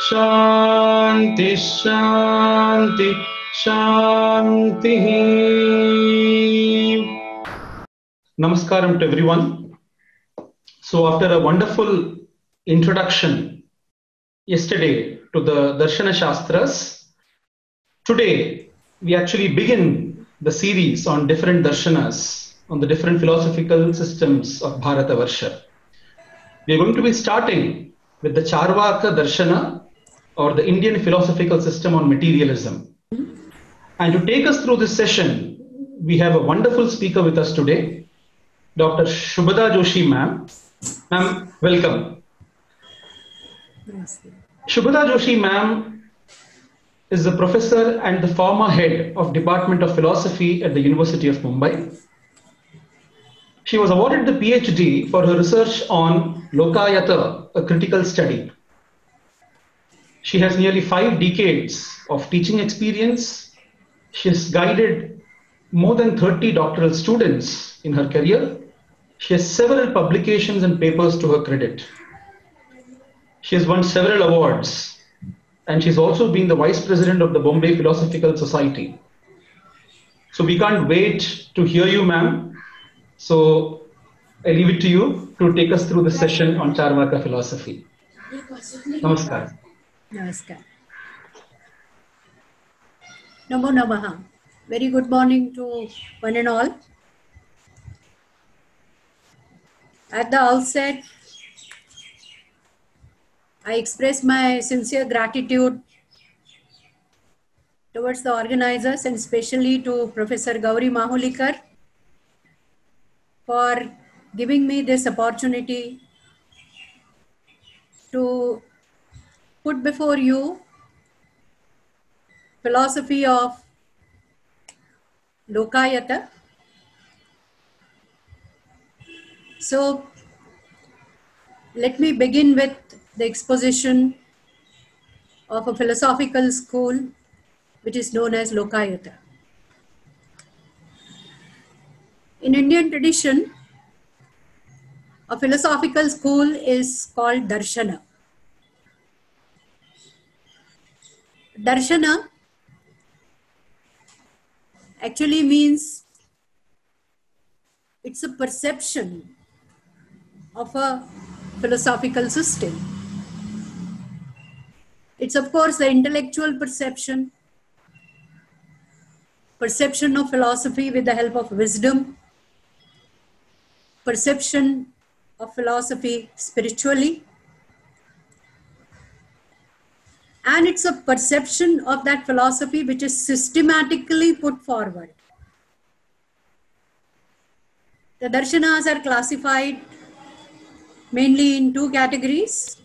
शान्ति शान्ति शान्तिः to everyone. So, after a wonderful introduction yesterday to the Darshana Shastras, today we actually begin the series on different darshanas, on the different philosophical systems of Bharata Varsha. We are going to be starting with the Charvaka Darshana or the Indian philosophical system on materialism. And to take us through this session, we have a wonderful speaker with us today, Dr. Shubhada Joshi, ma'am. Ma'am, welcome. Shubhada Joshi, ma'am, is a professor and the former head of Department of Philosophy at the University of Mumbai. She was awarded the PhD for her research on Lokayata, a critical study. She has nearly five decades of teaching experience. She has guided more than 30 doctoral students in her career. She has several publications and papers to her credit. She has won several awards, and she's also been the vice president of the Bombay Philosophical Society. So we can't wait to hear you, ma'am. So I leave it to you to take us through the session on Charvaka philosophy. Namaskar. Namaskar. Namo Namaha. Very good morning to one and all. At the outset, I express my sincere gratitude towards the organizers and especially to Professor Gauri Mahulikar for giving me this opportunity to put before you philosophy of Lokayata. So let me begin with the exposition of a philosophical school which is known as Lokayata. In Indian tradition, a philosophical school is called Darshana. Darshana actually means it's a perception of a philosophical system. It's, of course, the intellectual perception, perception of philosophy with the help of wisdom, perception of philosophy spiritually, and it's a perception of that philosophy which is systematically put forward. The darshanas are classified mainly in two categories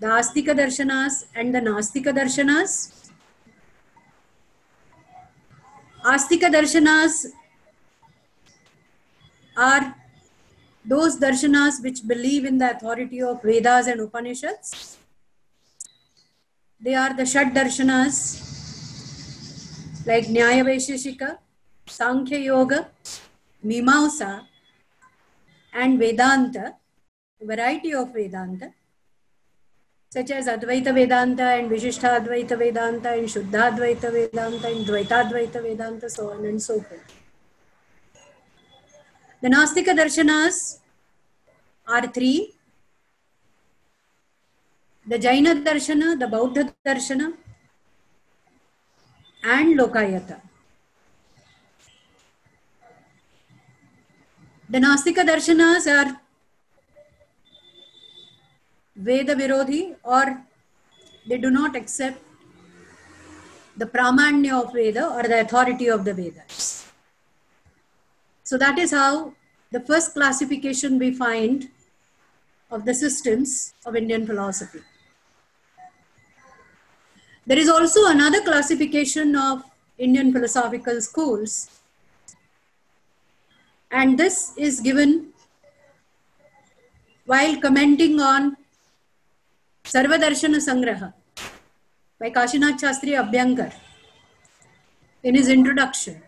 the Astika darshanas and the Nastika darshanas. Astika darshanas are those darshanas which believe in the authority of Vedas and Upanishads. They are the Shad darshanas like Nyaya Vaisheshika, Sankhya Yoga, Mimamsa, and Vedanta, variety of Vedanta, such as Advaita Vedanta and Vishishtha Advaita Vedanta and Shuddha Advaita Vedanta and Dvaita Advaita Vedanta, so on and so forth. The Nastika darshanas are three. The Jaina darshana, the Bauddha darshana, and Lokayata. The Nastika darshanas are Veda Virodhi or they do not accept the Pramanya of Veda or the authority of the Vedas. So that is how the first classification we find of the systems of Indian philosophy. There is also another classification of Indian philosophical schools And this is given while commenting on Sarvadarshana Sangraha by Kashinath Shastri Abhyankar in his introduction,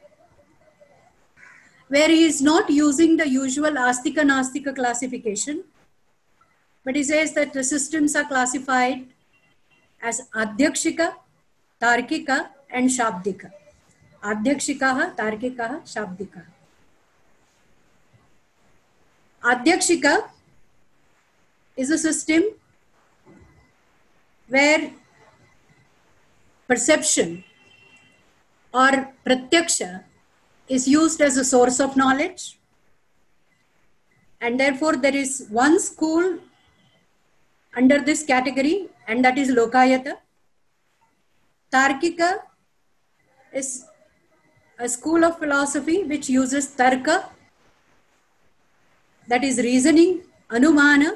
where he is not using the usual Astika Nastika classification, but he says that the systems are classified as Adhyakshika, Tarkika, and Shabdika. Adhyakshika, Tarkika, Shabdika. Adhyakshika is a system where perception or pratyaksha is used as a source of knowledge. And therefore there is one school under this category and that is lokayata. Tarkika is a school of philosophy which uses tarka that is reasoning anumana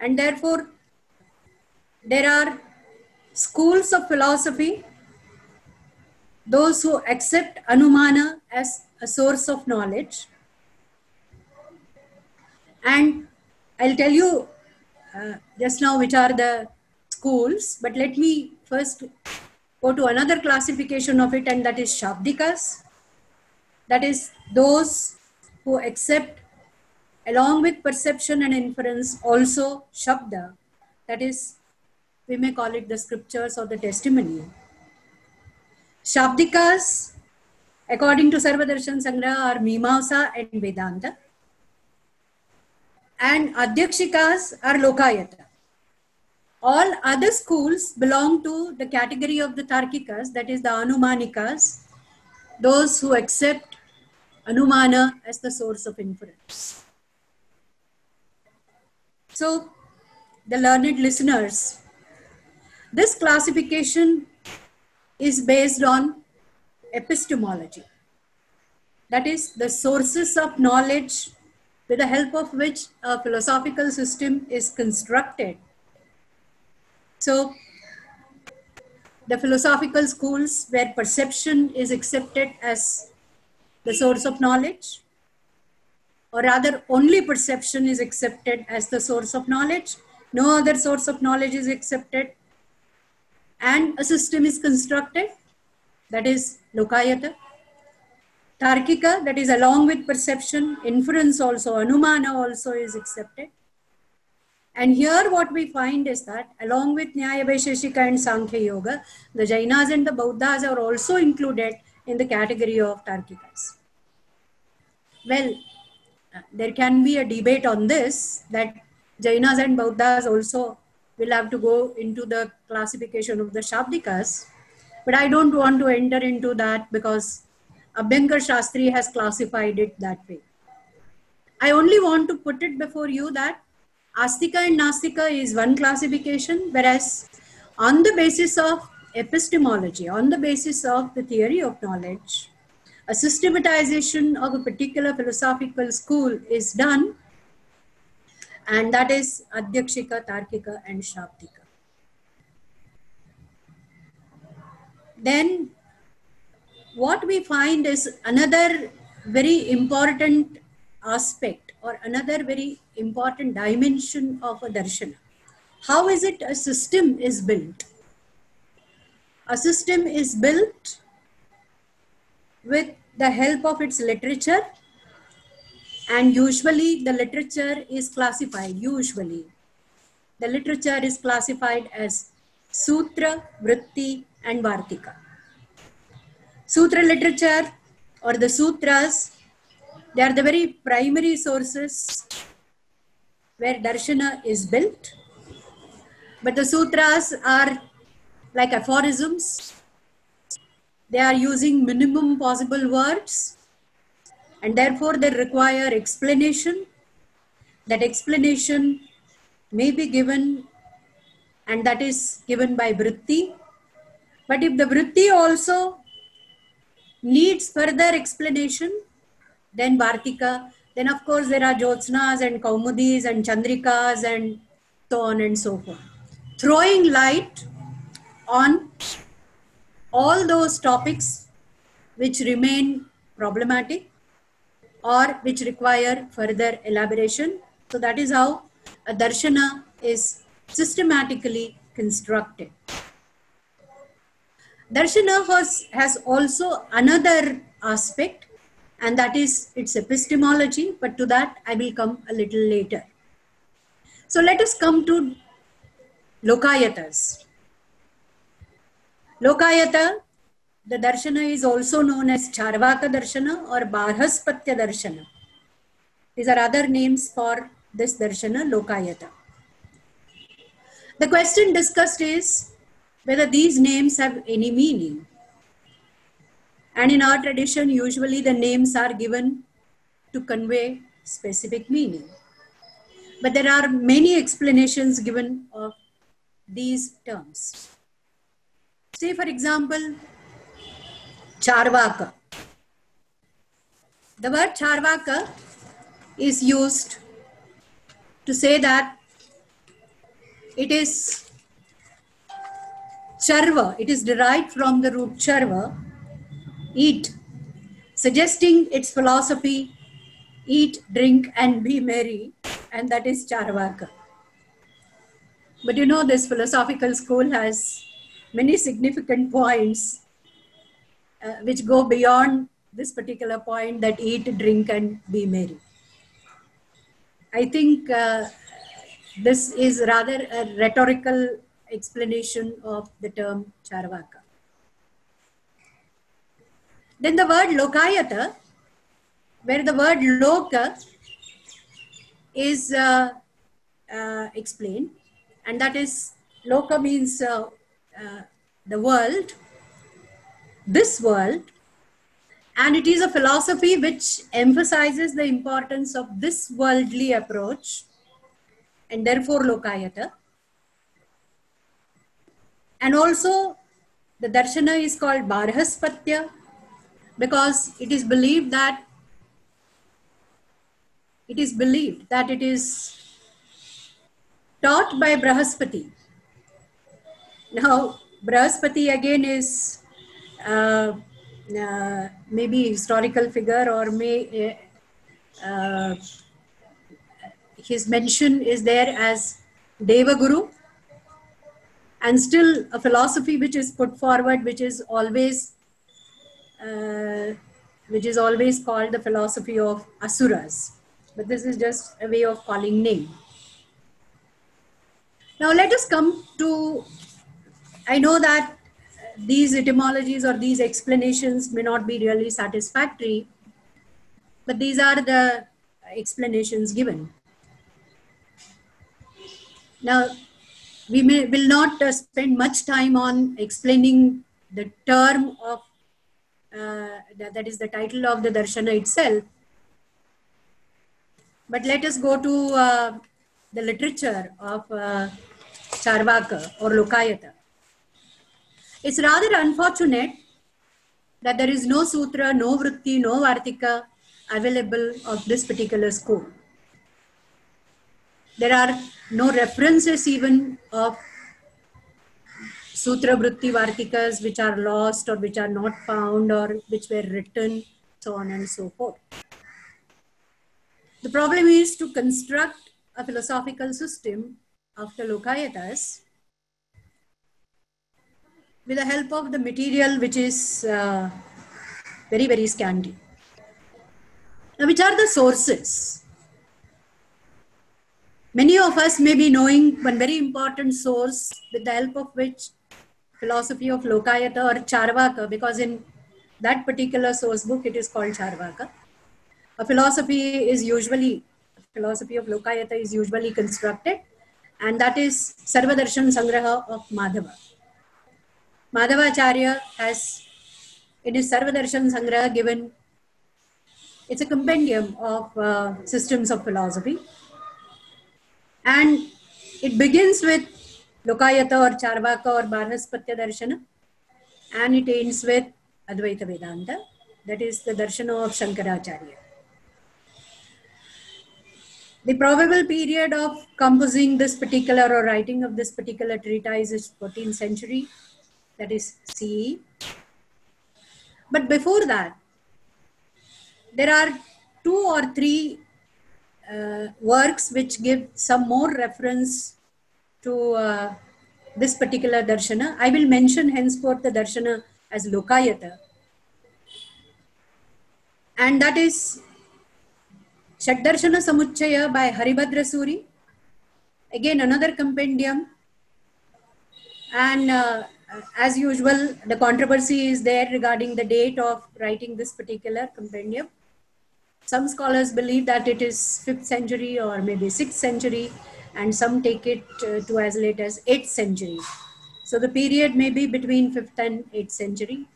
and therefore there are schools of philosophy those who accept anumana as a source of knowledge. And i'll tell you uh, just now which are the schools but let me first go to another classification of it and that is shabdikas. That is those who accept along with perception and inference also shabda. That is we may call it the scriptures or the testimony. Shabdikas according to sarvadarshan sangraha are mimamsa and vedanta. And adhyakshikas are lokayata. All other schools belong to the category of the tarkikas that is the anumanikas those who accept anumana as the source of inference. So the learned listeners this classification is based on epistemology. That is the sources of knowledge with the help of which a philosophical system is constructed. So the philosophical schools where perception is accepted as the source of knowledge, or rather only perception is accepted as the source of knowledge, no other source of knowledge is accepted, and a system is constructed, that is Lokayata. Tarkika, that is along with perception, inference also, Anumana also is accepted. And here what we find is that along with Nyaya Vaisheshika and Sankhya Yoga, the Jainas and the Buddhas are also included in the category of Tarkikas. Well, uh, there can be a debate on this that Jainas and Buddhas also will have to go into the classification of the Shabdikas. But I don't want to enter into that because Abhyankar Shastri has classified it that way. I only want to put it before you that Astika and Nastika is one classification, whereas on the basis of epistemology, on the basis of the theory of knowledge, a systematization of a particular philosophical school is done, and that is Adhyakshika, Tarkika, and Shabdika. Then what we find is another very important aspect or another very important dimension of a darshana. How is it a system is built? A system is built with the help of its literature and usually the literature is classified usually. The literature is classified as sutra vritti and vartika. Sutra literature or the sutras they are the very primary sources where darshana is built. But the sutras are like aphorisms. They are using minimum possible words and therefore they require explanation. That explanation may be given and that is given by vritti. But if the vritti also needs further explanation then vartika then of course there are jyotsnas and kaumudis and chandrikas and so on and so forth. Throwing light on all those topics which remain problematic or which require further elaboration. So that is how a darshana is systematically constructed. Darshana has, has also another aspect and that is its epistemology, but to that I will come a little later. So let us come to Lokayatas. Lokayata, the darshana is also known as Charvaka darshana or Barhaspatya darshana. These are other names for this darshana, Lokayata. The question discussed is whether these names have any meaning. And in our tradition, usually the names are given to convey specific meaning. But there are many explanations given of these terms. Say, for example, Charvaka. The word Charvaka is used to say that it is charva, it is derived from the root charva, eat, suggesting its philosophy eat, drink, and be merry, and that is Charvaka. But you know, this philosophical school has many significant points uh, which go beyond this particular point that eat, drink, and be merry. I think uh, this is rather a rhetorical explanation of the term Charvaka. Then the word Lokayata, where the word Loka is uh, uh, explained, and that is Loka means uh, uh the world, this world, and it is a philosophy which emphasizes the importance of this worldly approach, and therefore Lokayata. And also, the darshana is called Barhaspatya because it is believed that it is believed that it is taught by Brahaspati. Now, Brahaspati again is maybe historical figure or may uh, uh his mention is there as Deva Guru and still a philosophy which is put forward which is always uh, which is always called the philosophy of asuras. But this is just a way of calling name. Now let us come to i know that these etymologies or these explanations may not be really satisfactory but these are the explanations given now we may, will not uh, spend much time on explaining the term of uh, that, that is the title of the darshana itself. But let us go to uh, the literature of uh, Charvaka or Lokayata. It's rather unfortunate that there is no sutra, no vritti, no vartika available of this particular school. There are no references even of sutra vritti vartikas which are lost or which are not found or which were written, so on and so forth. The problem is to construct a philosophical system after Lokayatas with the help of the material which is uh, very, very scanty. Now, which are the sources? Many of us may be knowing one very important source with the help of which philosophy of Lokayata or Charvaka, because in that particular source book it is called Charvaka. A philosophy is usually, philosophy of Lokayata is usually constructed, and that is Sarvadarshan Sangraha of Madhava. Madhavacharya has, in his Sarvadarshan Sangraha, given it's a compendium of uh, systems of philosophy and it begins with Lokayata or Charvaka or Barhaspatya Darshana and it ends with Advaita Vedanta. That is the Darshana of Shankaracharya. The probable period of composing this particular or writing of this particular treatise is 14th century, that is CE. But before that, there are two or three uh, works which give some more reference to uh, this particular darshana. I will mention henceforth the darshana as Lokayata. And that is Shaddarshana Samuchaya by Haribhadra Suri. Again, another compendium. And uh, as usual, the controversy is there regarding the date of writing this particular compendium. Some scholars believe that it is 5th century or maybe 6th century, and some take it uh, to as late as 8th century. So the period may be between 5th and 8th century,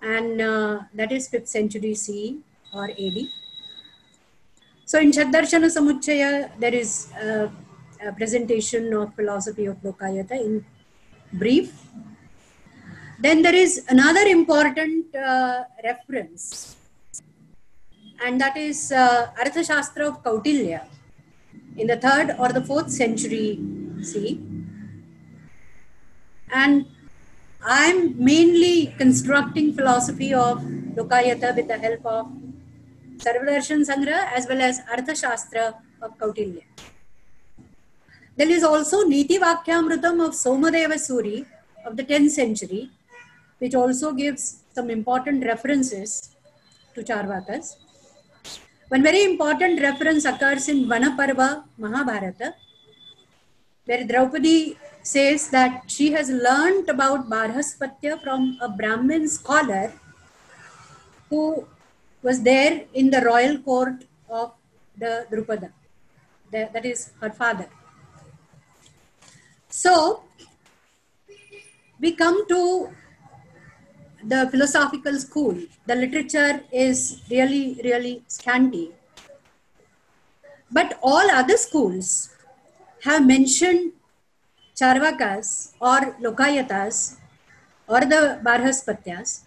and uh, that is 5th century CE or AD. So in Shaddarshana Samuchaya, there is a, a presentation of philosophy of Lokayata in brief. Then there is another important uh, reference, and that is uh, Arthashastra of Kautilya in the third or the fourth century CE. And I'm mainly constructing philosophy of Lokayata with the help of Sarvadarshan Sangra as well as Arthashastra of Kautilya. There is also Niti Vakyamrutam of Somadeva Suri of the 10th century, which also gives some important references to Charvakas. One very important reference occurs in Vanaparva Mahabharata, where Draupadi says that she has learnt about Barhaspatya from a Brahmin scholar who was there in the royal court of the Drupada, that is her father. So, we come to the philosophical school. The literature is really, really scanty. But all other schools have mentioned Charvakas or Lokayatas or the Barhaspatyas.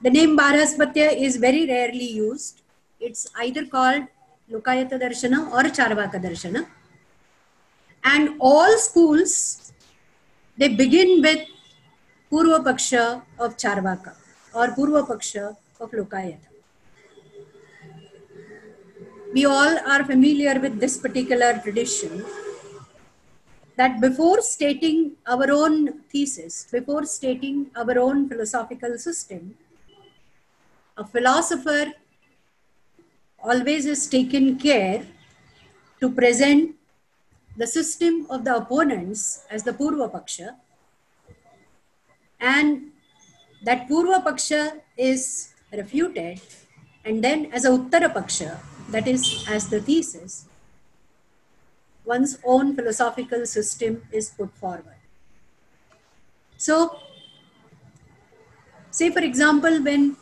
The name Barhaspatya is very rarely used. It's either called Lokayata Darshana or Charvaka Darshana. And all schools, they begin with Purva Paksha of Charvaka or Purva Paksha of Lokayata. We all are familiar with this particular tradition that before stating our own thesis, before stating our own philosophical system, a philosopher always is taken care to present the system of the opponents as the Purva Paksha and that Purva Paksha is refuted and then as a Uttara Paksha, that is as the thesis, one's own philosophical system is put forward. So, say for example, when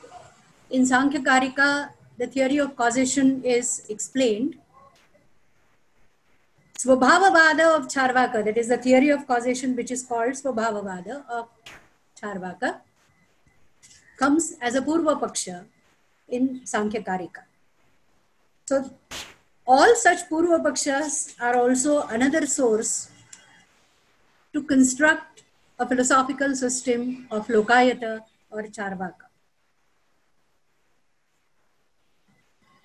in Sankhya Karika, the theory of causation is explained, Svabhavavada of Charvaka, that is the theory of causation which is called Svabhavavada of Charvaka, comes as a Purva Paksha in Sankhya Karika. So all such Purva Pakshas are also another source to construct a philosophical system of Lokayata or Charvaka.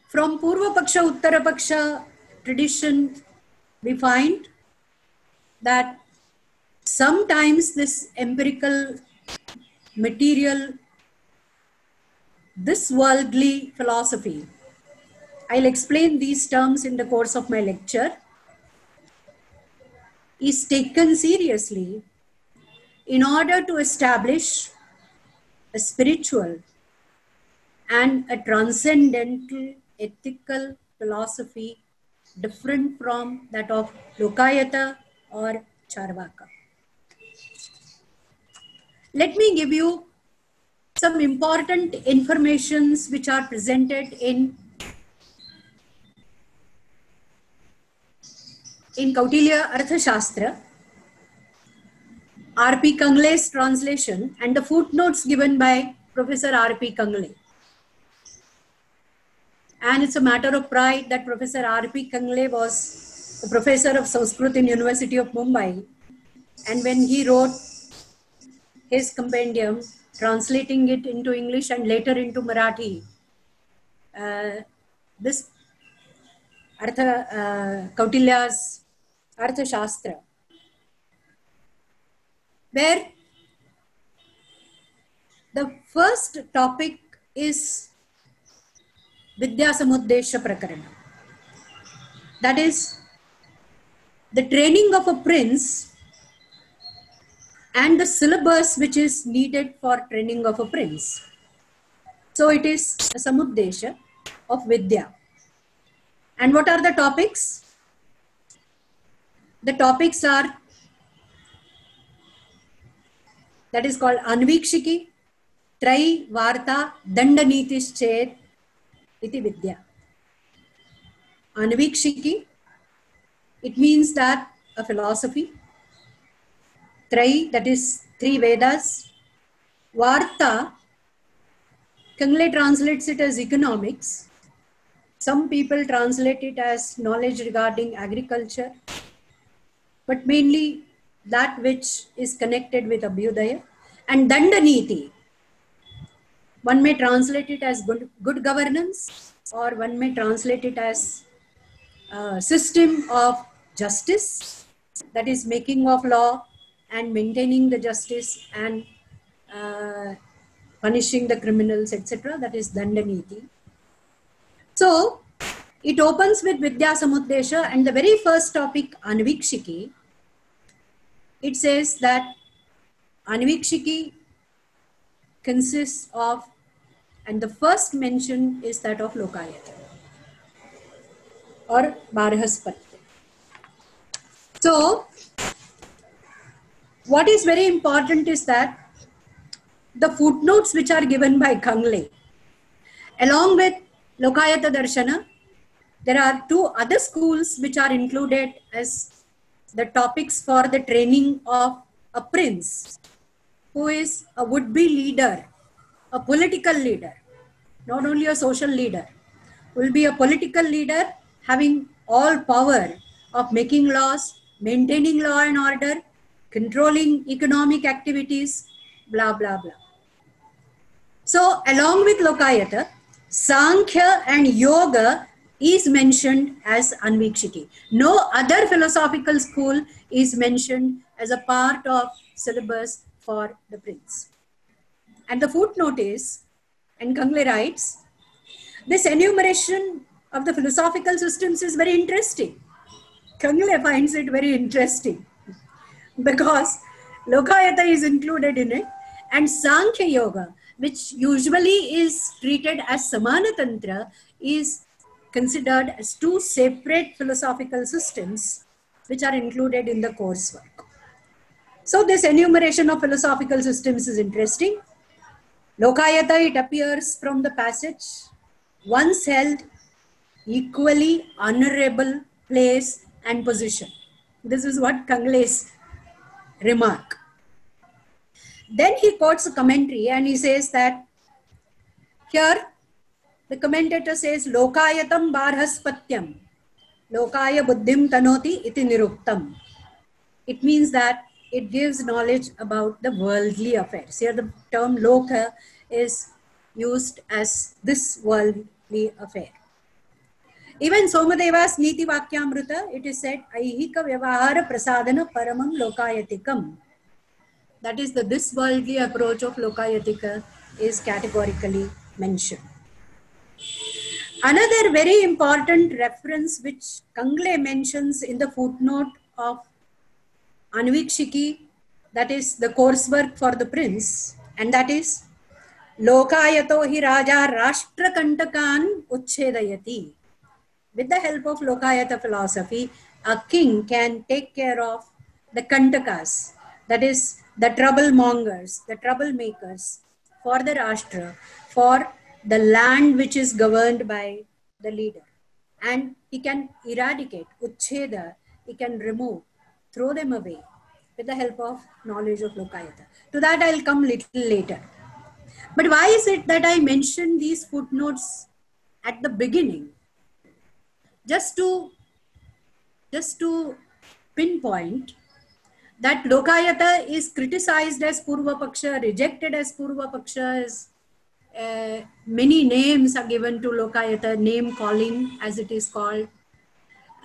From Purva Paksha, Uttara Paksha tradition, we find that sometimes this empirical material, this worldly philosophy, I'll explain these terms in the course of my lecture, is taken seriously in order to establish a spiritual and a transcendental ethical philosophy different from that of Lokayata or Charvaka. Let me give you some important informations which are presented in in Kautilya Arthashastra, R.P. Kangle's translation and the footnotes given by Professor R.P. Kangle. And it's a matter of pride that Professor R.P. Kangle was a professor of Sanskrit in University of Mumbai. And when he wrote his compendium, translating it into English and later into Marathi, uh, this Artha, uh, Kautilya's Arthashastra, where the first topic is Vidya Samuddesha Prakarana. That is the training of a prince and the syllabus which is needed for training of a prince. So it is a Samuddesha of Vidya. And what are the topics? The topics are that is called Anvikshiki, Trai, Varta, Dandanitischet, iti Vidya. Anvikshiki, it means that a philosophy. Trai, that is three Vedas. Varta, Kangle translates it as economics. Some people translate it as knowledge regarding agriculture, but mainly that which is connected with Abhyudaya. And Dandaniti, one may translate it as good, good governance, or one may translate it as a system of justice, that is making of law and maintaining the justice and uh, punishing the criminals, etc. That is Dandaniti. So it opens with Vidya Samuddesha and the very first topic, Anvikshiki, it says that Anvikshiki consists of, and the first mention is that of Lokayata or Barhaspati. So, what is very important is that the footnotes which are given by Kangle, along with Lokayata Darshana, there are two other schools which are included as the topics for the training of a prince who is a would-be leader, a political leader, not only a social leader, will be a political leader having all power of making laws, maintaining law and order, controlling economic activities, blah, blah, blah. So along with Lokayata, Sankhya and Yoga is mentioned as Anvikshiki. No other philosophical school is mentioned as a part of syllabus for the prince. And the footnote is, and Kangle writes, this enumeration of the philosophical systems is very interesting. Kangle finds it very interesting because Lokayata is included in it and Sankhya Yoga, which usually is treated as Samana Tantra, is considered as two separate philosophical systems which are included in the coursework. So this enumeration of philosophical systems is interesting. Lokayata, it appears from the passage, once held equally honorable place and position. This is what Kangle's remark. Then he quotes a commentary and he says that here the commentator says Lokayatam Barhaspatyam. Lokaya Buddhim Tanoti iti niruktam. It means that it gives knowledge about the worldly affairs. Here the term Loka is used as this worldly affair. Even Somadeva's Niti Vakyamrita, it is said, Aihika Vyavahara Prasadana Paramam Lokayatikam. That is the this worldly approach of Lokayatika is categorically mentioned. Another very important reference which Kangle mentions in the footnote of Anvikshiki, that is the coursework for the prince, and that is Lokayato hi Raja Rashtra Kantakan Uchedayati. With the help of Lokayata philosophy, a king can take care of the Kantakas, that is the troublemongers, the troublemakers for the Rashtra, for the land which is governed by the leader. And he can eradicate, uchcheda, he can remove, throw them away with the help of knowledge of Lokayata. To that I'll come little later. But why is it that I mentioned these footnotes at the beginning? Just to, just to pinpoint that Lokayata is criticized as Purva Paksha, rejected as Purva Paksha, is uh, many names are given to Lokayata, name calling as it is called.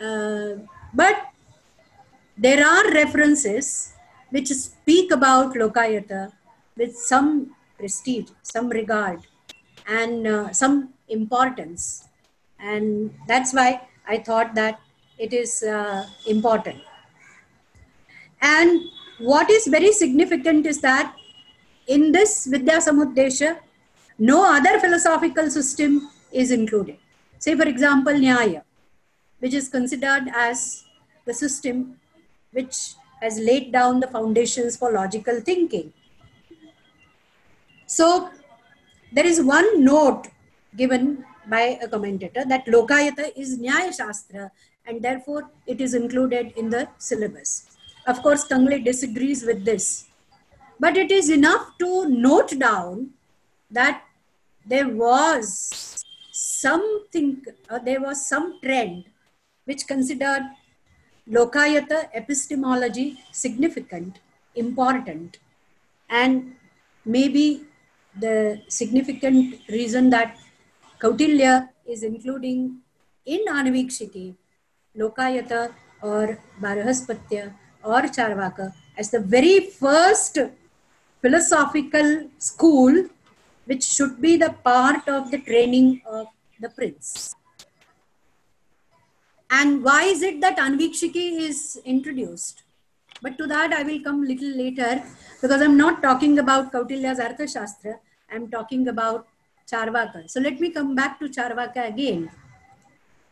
Uh, but there are references which speak about Lokayata with some prestige, some regard, and uh, some importance. And that's why I thought that it is uh, important. And what is very significant is that in this Vidya Samuddesha, no other philosophical system is included. Say, for example, Nyaya, which is considered as the system which has laid down the foundations for logical thinking. So, there is one note given by a commentator that Lokayata is Nyaya Shastra and therefore it is included in the syllabus. Of course, Kangle disagrees with this. But it is enough to note down that there was something, uh, there was some trend which considered Lokayata epistemology significant, important, and maybe the significant reason that Kautilya is including in Anavikshiki Lokayata or Barahaspatya or Charvaka as the very first philosophical school which should be the part of the training of the prince. And why is it that Anvikshiki is introduced? But to that I will come little later because I'm not talking about Kautilya's Artha Shastra. I'm talking about Charvaka. So let me come back to Charvaka again.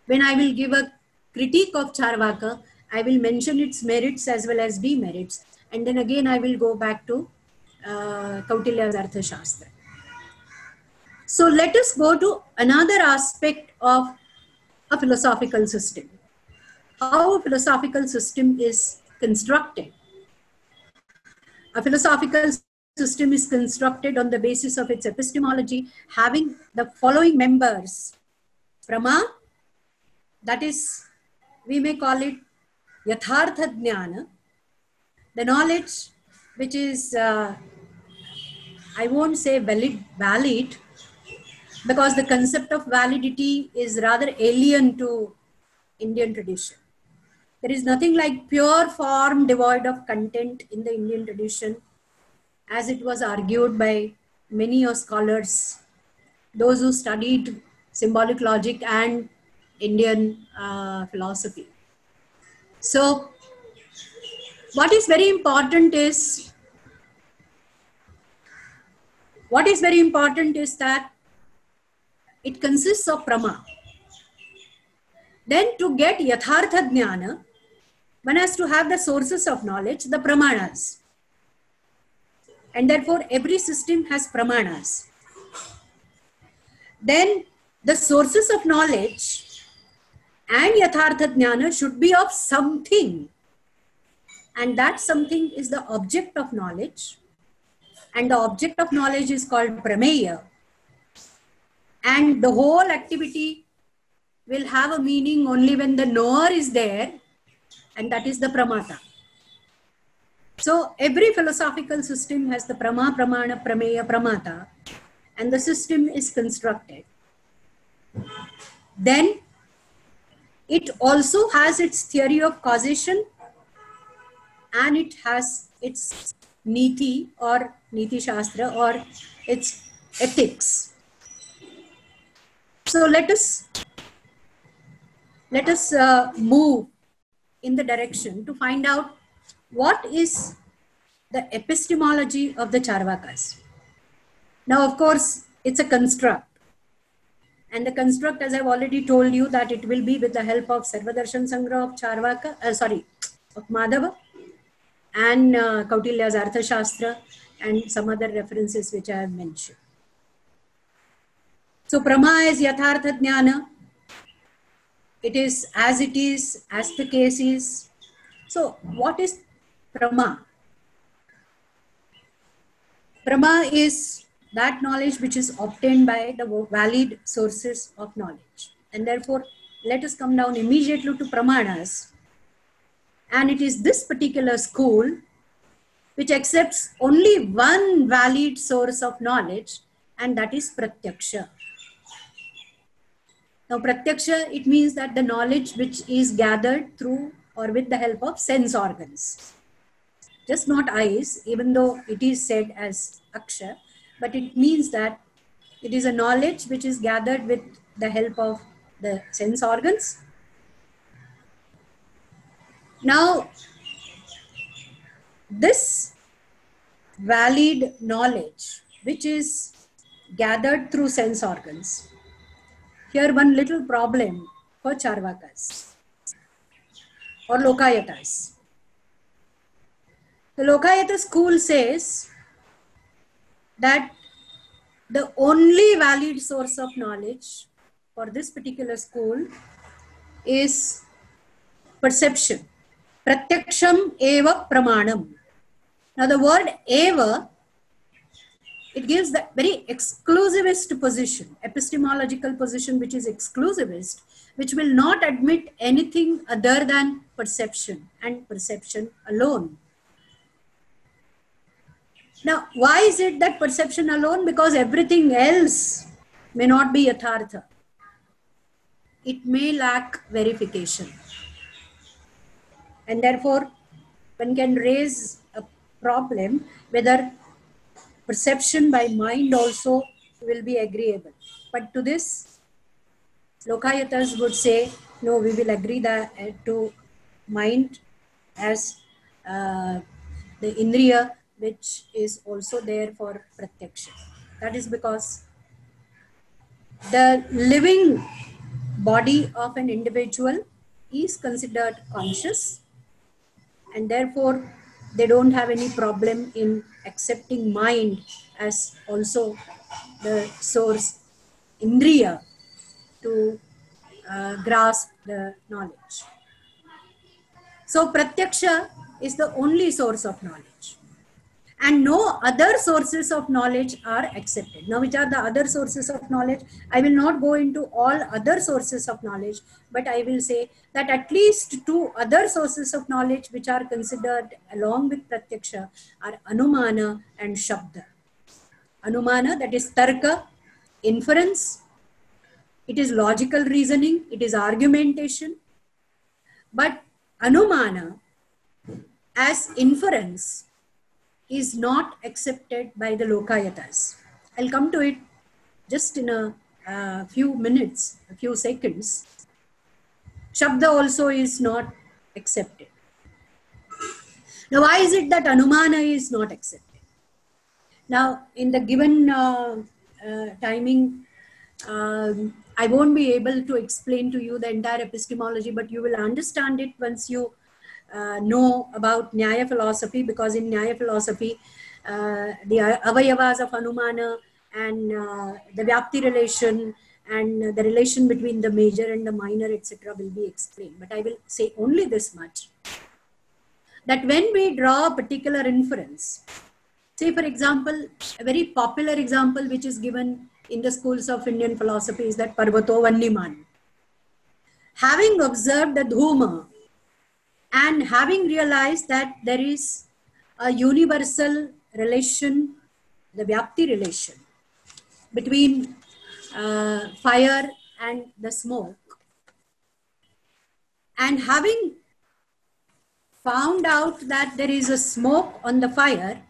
When I will give a critique of Charvaka, I will mention its merits as well as demerits. And then again, I will go back to uh, Kautilya's Artha Shastra. So let us go to another aspect of a philosophical system. How a philosophical system is constructed. A philosophical system is constructed on the basis of its epistemology, having the following members. Prama, that is we may call it yathartha jnana, the knowledge which is, uh, I won't say valid, valid, because the concept of validity is rather alien to Indian tradition. There is nothing like pure form devoid of content in the Indian tradition, as it was argued by many of scholars, those who studied symbolic logic and Indian uh, philosophy. So, what is very important is what is very important is that it consists of prama. Then to get yathartha jnana, one has to have the sources of knowledge, the pramanas. And therefore, every system has pramanas. Then the sources of knowledge and yathartha jnana should be of something. And that something is the object of knowledge. And the object of knowledge is called prameya. And the whole activity will have a meaning only when the knower is there, and that is the pramata. So every philosophical system has the prama, pramana, prameya, pramata, and the system is constructed. Then it also has its theory of causation and it has its niti or niti shastra or its ethics. So let us let us uh, move in the direction to find out what is the epistemology of the Charvakas. Now, of course, it's a construct. And the construct, as I've already told you, that it will be with the help of Sarvadarshan Sangra of Charvaka, uh, sorry, of Madhava and uh, Kautilya's Artha Shastra and some other references which I have mentioned. So Prama is Yathartha Jnana. It is as it is, as the case is. So what is Prama? Prama is that knowledge which is obtained by the valid sources of knowledge. And therefore, let us come down immediately to Pramanas. And it is this particular school which accepts only one valid source of knowledge, and that is pratyaksha. Now, pratyaksha, it means that the knowledge which is gathered through or with the help of sense organs. Just not eyes, even though it is said as aksha, but it means that it is a knowledge which is gathered with the help of the sense organs. Now, this valid knowledge, which is gathered through sense organs, here one little problem for Charvakas or Lokayatas. The Lokayata school says that the only valid source of knowledge for this particular school is perception. Pratyaksham eva pramanam. Now the word eva, it gives that very exclusivist position, epistemological position which is exclusivist, which will not admit anything other than perception and perception alone. Now, why is it that perception alone? Because everything else may not be yathartha. It may lack verification. And therefore, one can raise a problem whether perception by mind also will be agreeable. But to this, Lokayatas would say, no, we will agree that uh, to mind as uh, the indriya which is also there for pratyaksha. That is because the living body of an individual is considered conscious and therefore they don't have any problem in accepting mind as also the source indriya to uh, grasp the knowledge. So pratyaksha is the only source of knowledge and no other sources of knowledge are accepted. Now, which are the other sources of knowledge? I will not go into all other sources of knowledge, but I will say that at least two other sources of knowledge which are considered along with Pratyaksha are Anumana and Shabda. Anumana, that is Tarka, inference, it is logical reasoning, it is argumentation. But Anumana, as inference, is not accepted by the Lokayatas. I'll come to it just in a, a few minutes, a few seconds. Shabda also is not accepted. Now, why is it that Anumana is not accepted? Now, in the given uh, uh, timing, um, I won't be able to explain to you the entire epistemology, but you will understand it once you uh, know about Nyaya philosophy because in Nyaya philosophy, uh, the avayavas of Anumana and uh, the Vyapti relation and the relation between the major and the minor, etc., will be explained. But I will say only this much that when we draw a particular inference, say, for example, a very popular example which is given in the schools of Indian philosophy is that Parvato Vanniman. Having observed the Dhuma and having realized that there is a universal relation, the Vyapti relation between uh, fire and the smoke, and having found out that there is a smoke on the fire,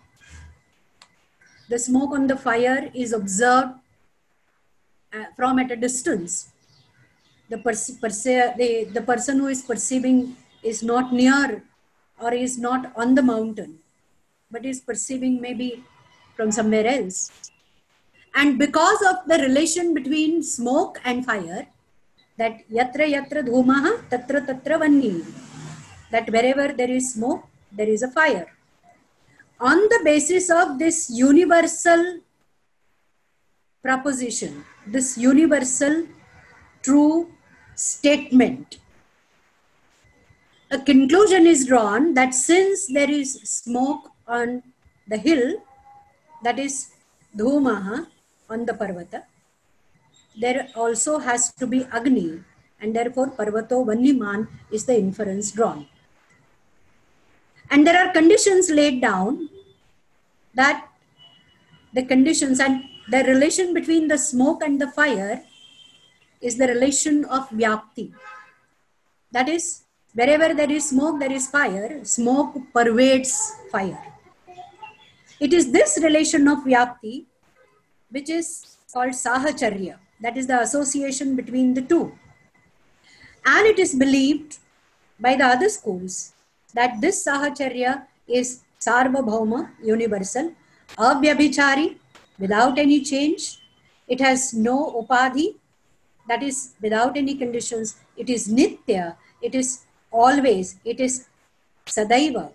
the smoke on the fire is observed uh, from at a distance. The, the, the person who is perceiving is not near or is not on the mountain, but is perceiving maybe from somewhere else. And because of the relation between smoke and fire, that yatra yatra dhumaha tatra tatra vanni, that wherever there is smoke, there is a fire. On the basis of this universal proposition, this universal true statement, a conclusion is drawn that since there is smoke on the hill, that is Dhumaha on the Parvata, there also has to be Agni and therefore Parvato Vanniman is the inference drawn. And there are conditions laid down that the conditions and the relation between the smoke and the fire is the relation of vyapti. That is, wherever there is smoke, there is fire. Smoke pervades fire. It is this relation of vyapti which is called sahacharya. That is the association between the two. And it is believed by the other schools that this sahacharya is sarvabhauma, universal, avyabhichari, without any change. It has no upadhi, that is without any conditions. It is nitya, it is always, it is sadaiva.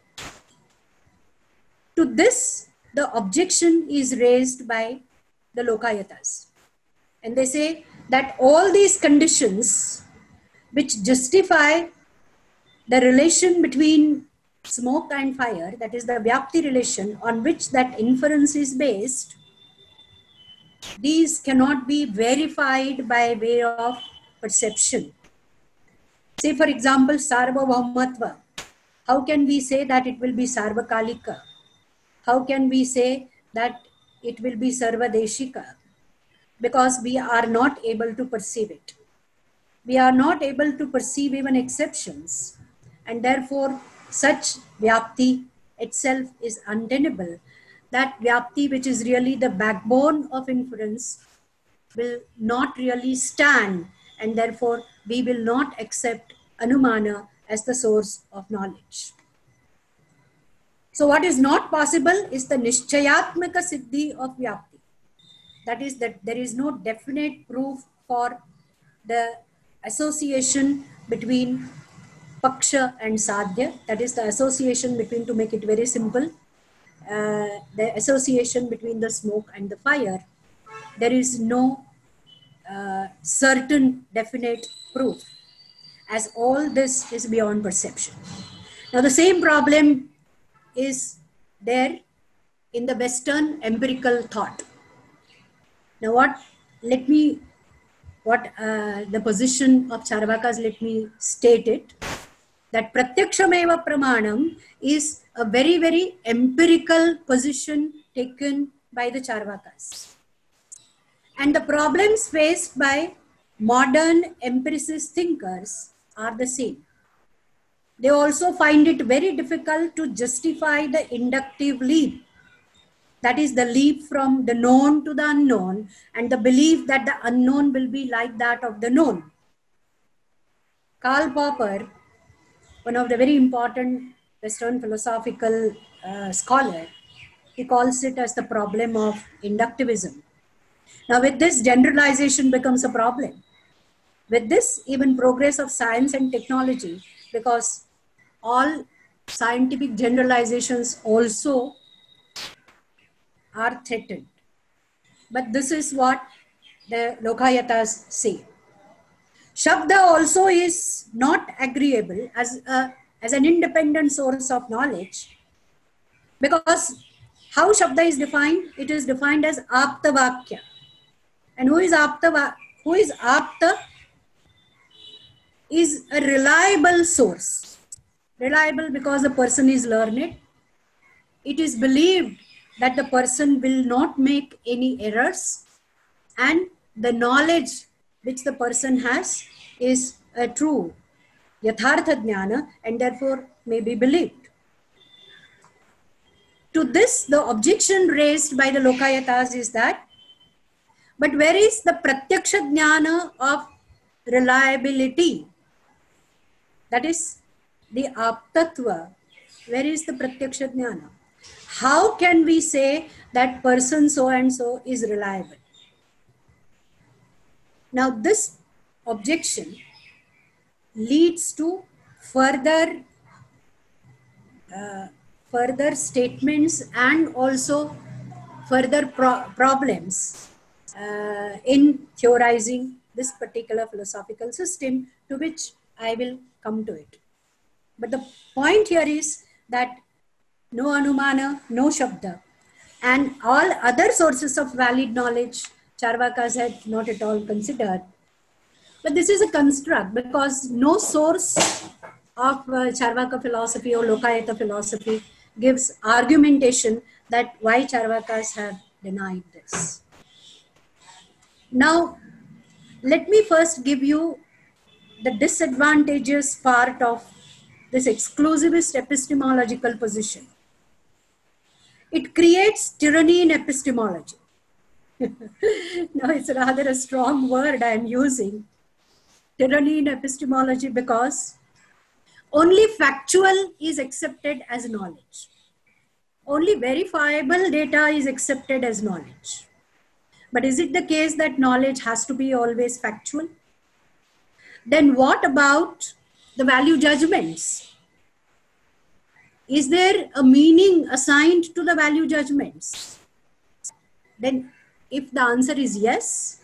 To this, the objection is raised by the Lokayatas. And they say that all these conditions which justify the relation between smoke and fire, that is the Vyapti relation on which that inference is based, these cannot be verified by way of perception. Say, for example, Sarvabhaumatva. How can we say that it will be Sarvakalika? How can we say that it will be Sarvadeshika? Because we are not able to perceive it. We are not able to perceive even exceptions. And therefore, such Vyapti itself is untenable that vyapti, which is really the backbone of inference, will not really stand, and therefore we will not accept anumana as the source of knowledge. So, what is not possible is the nishchayatmaka siddhi of vyapti. That is, that there is no definite proof for the association between paksha and sadhya. That is the association between, to make it very simple, uh, the association between the smoke and the fire, there is no uh, certain definite proof as all this is beyond perception. Now the same problem is there in the Western empirical thought. Now what, let me, what uh, the position of Charvakas, let me state it, that pratyakshameva pramanam is a very, very empirical position taken by the Charvakas. And the problems faced by modern empiricist thinkers are the same. They also find it very difficult to justify the inductive leap. That is the leap from the known to the unknown and the belief that the unknown will be like that of the known. Karl Popper, one of the very important Western philosophical uh, scholar, he calls it as the problem of inductivism. Now, with this, generalization becomes a problem. With this, even progress of science and technology, because all scientific generalizations also are threatened. But this is what the Lokayatas say. Shabda also is not agreeable as a as an independent source of knowledge because how Shabda is defined? It is defined as Apta Vakya. And who is Apta? Who is Apta? Is a reliable source. Reliable because the person is learned. It is believed that the person will not make any errors and the knowledge which the person has is a true yathartha jnana and therefore may be believed. To this, the objection raised by the Lokayatas is that, but where is the pratyaksha jnana of reliability? That is the aptatva. Where is the pratyaksha jnana? How can we say that person so and so is reliable? Now, this objection leads to further uh, further statements and also further pro problems uh, in theorizing this particular philosophical system to which I will come to it. But the point here is that no anumana, no shabda, and all other sources of valid knowledge Charvakas had not at all considered but this is a construct because no source of uh, Charvaka philosophy or Lokayata philosophy gives argumentation that why Charvakas have denied this. Now, let me first give you the disadvantageous part of this exclusivist epistemological position. It creates tyranny in epistemology. now, it's rather a strong word I am using tyranny in epistemology because only factual is accepted as knowledge. Only verifiable data is accepted as knowledge. But is it the case that knowledge has to be always factual? Then what about the value judgments? Is there a meaning assigned to the value judgments? Then if the answer is yes,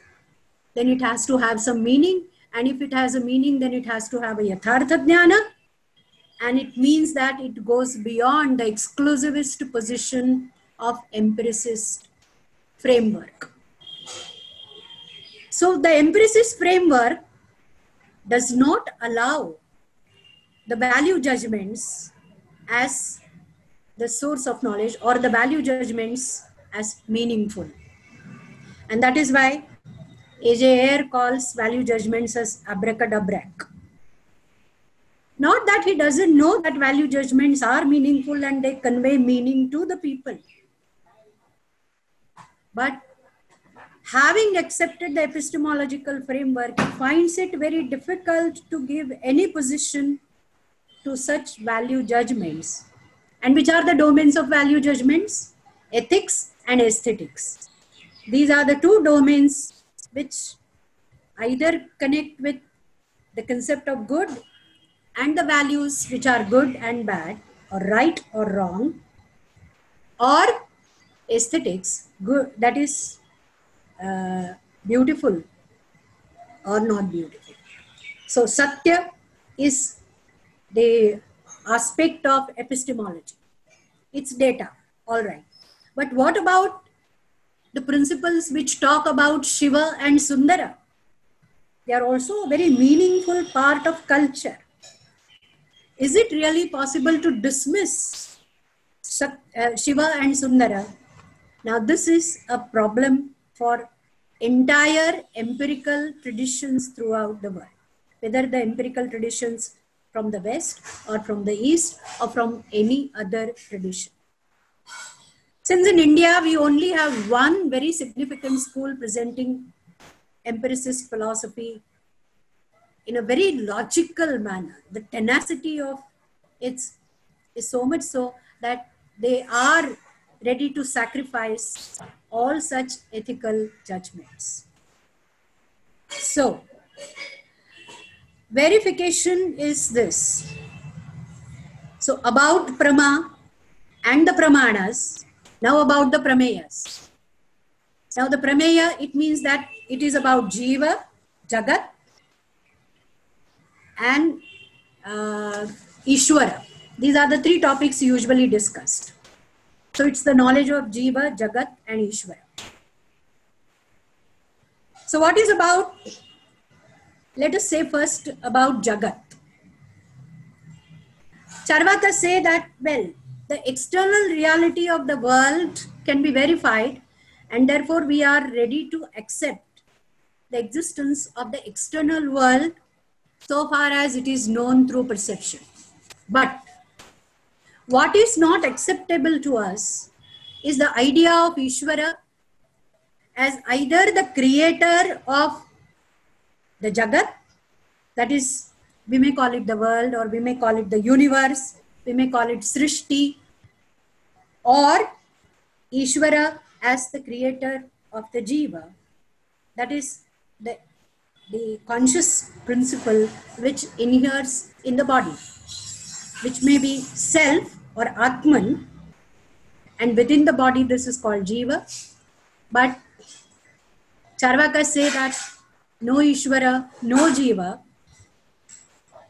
then it has to have some meaning. And if it has a meaning, then it has to have a yathartha jnana. And it means that it goes beyond the exclusivist position of empiricist framework. So the empiricist framework does not allow the value judgments as the source of knowledge or the value judgments as meaningful. And that is why A.J. Ayer calls value judgments as abracadabra. Not that he doesn't know that value judgments are meaningful and they convey meaning to the people. But having accepted the epistemological framework, he finds it very difficult to give any position to such value judgments. And which are the domains of value judgments? Ethics and aesthetics. These are the two domains which either connect with the concept of good and the values which are good and bad, or right or wrong, or aesthetics, good that is uh, beautiful or not beautiful. So Satya is the aspect of epistemology. It's data, all right. But what about the principles which talk about Shiva and Sundara? They are also a very meaningful part of culture. Is it really possible to dismiss uh, Shiva and Sundara? Now, this is a problem for entire empirical traditions throughout the world, whether the empirical traditions from the West or from the East or from any other tradition. Since in India, we only have one very significant school presenting empiricist philosophy in a very logical manner. The tenacity of its is so much so that they are ready to sacrifice all such ethical judgments. So, verification is this. So, about Prama and the Pramanas, now about the Prameyas. Now, the Prameya, it means that it is about Jiva, Jagat, and uh, Ishwara. These are the three topics usually discussed. So it's the knowledge of Jiva, Jagat, and Ishvara. So what is about, let us say first about Jagat. Charvakas say that, well, the external reality of the world can be verified and therefore we are ready to accept the existence of the external world so far as it is known through perception. But what is not acceptable to us is the idea of Ishvara as either the creator of the Jagat, that is, we may call it the world or we may call it the universe, we may call it Srishti, or Ishvara as the creator of the Jiva, that is the, the conscious principle which inheres in the body which may be self or Atman, and within the body, this is called Jiva. But Charvakas say that no Ishvara, no Jiva.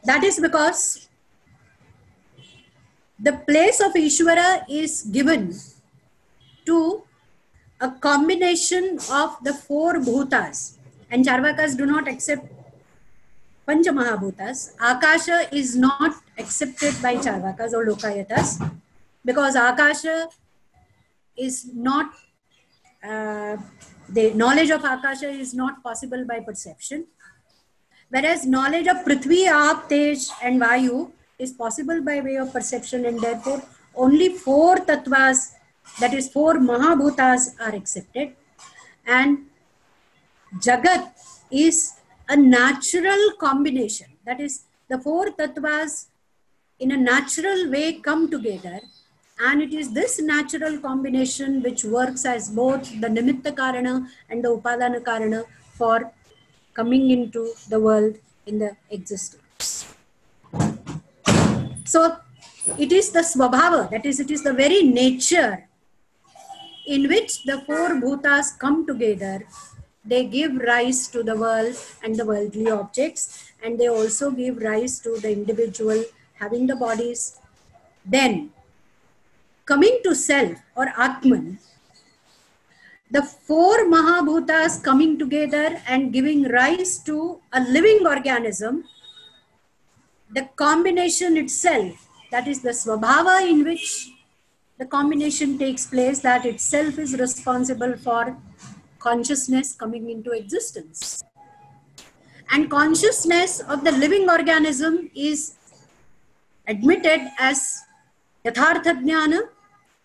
That is because the place of Ishvara is given to a combination of the four bhutas. And Charvakas do not accept Pancha Mahabhutas. Akasha is not accepted by Charvakas or Lokayatas because Akasha is not uh, the knowledge of Akasha is not possible by perception. Whereas knowledge of Prithvi, Aap, Tej, and Vayu is possible by way of perception, and therefore only four tattvas, that is, four Mahabhutas, are accepted. And Jagat is a natural combination. That is, the four tattvas in a natural way come together and it is this natural combination which works as both the nimitta karana and the upadana karana for coming into the world in the existence. So it is the swabhava, that is, it is the very nature in which the four bhutas come together. They give rise to the world and the worldly objects, and they also give rise to the individual having the bodies. Then coming to self or Atman, the four Mahabhutas coming together and giving rise to a living organism, the combination itself, that is the Swabhava in which the combination takes place, that itself is responsible for consciousness coming into existence. And consciousness of the living organism is admitted as Yathartha Jnana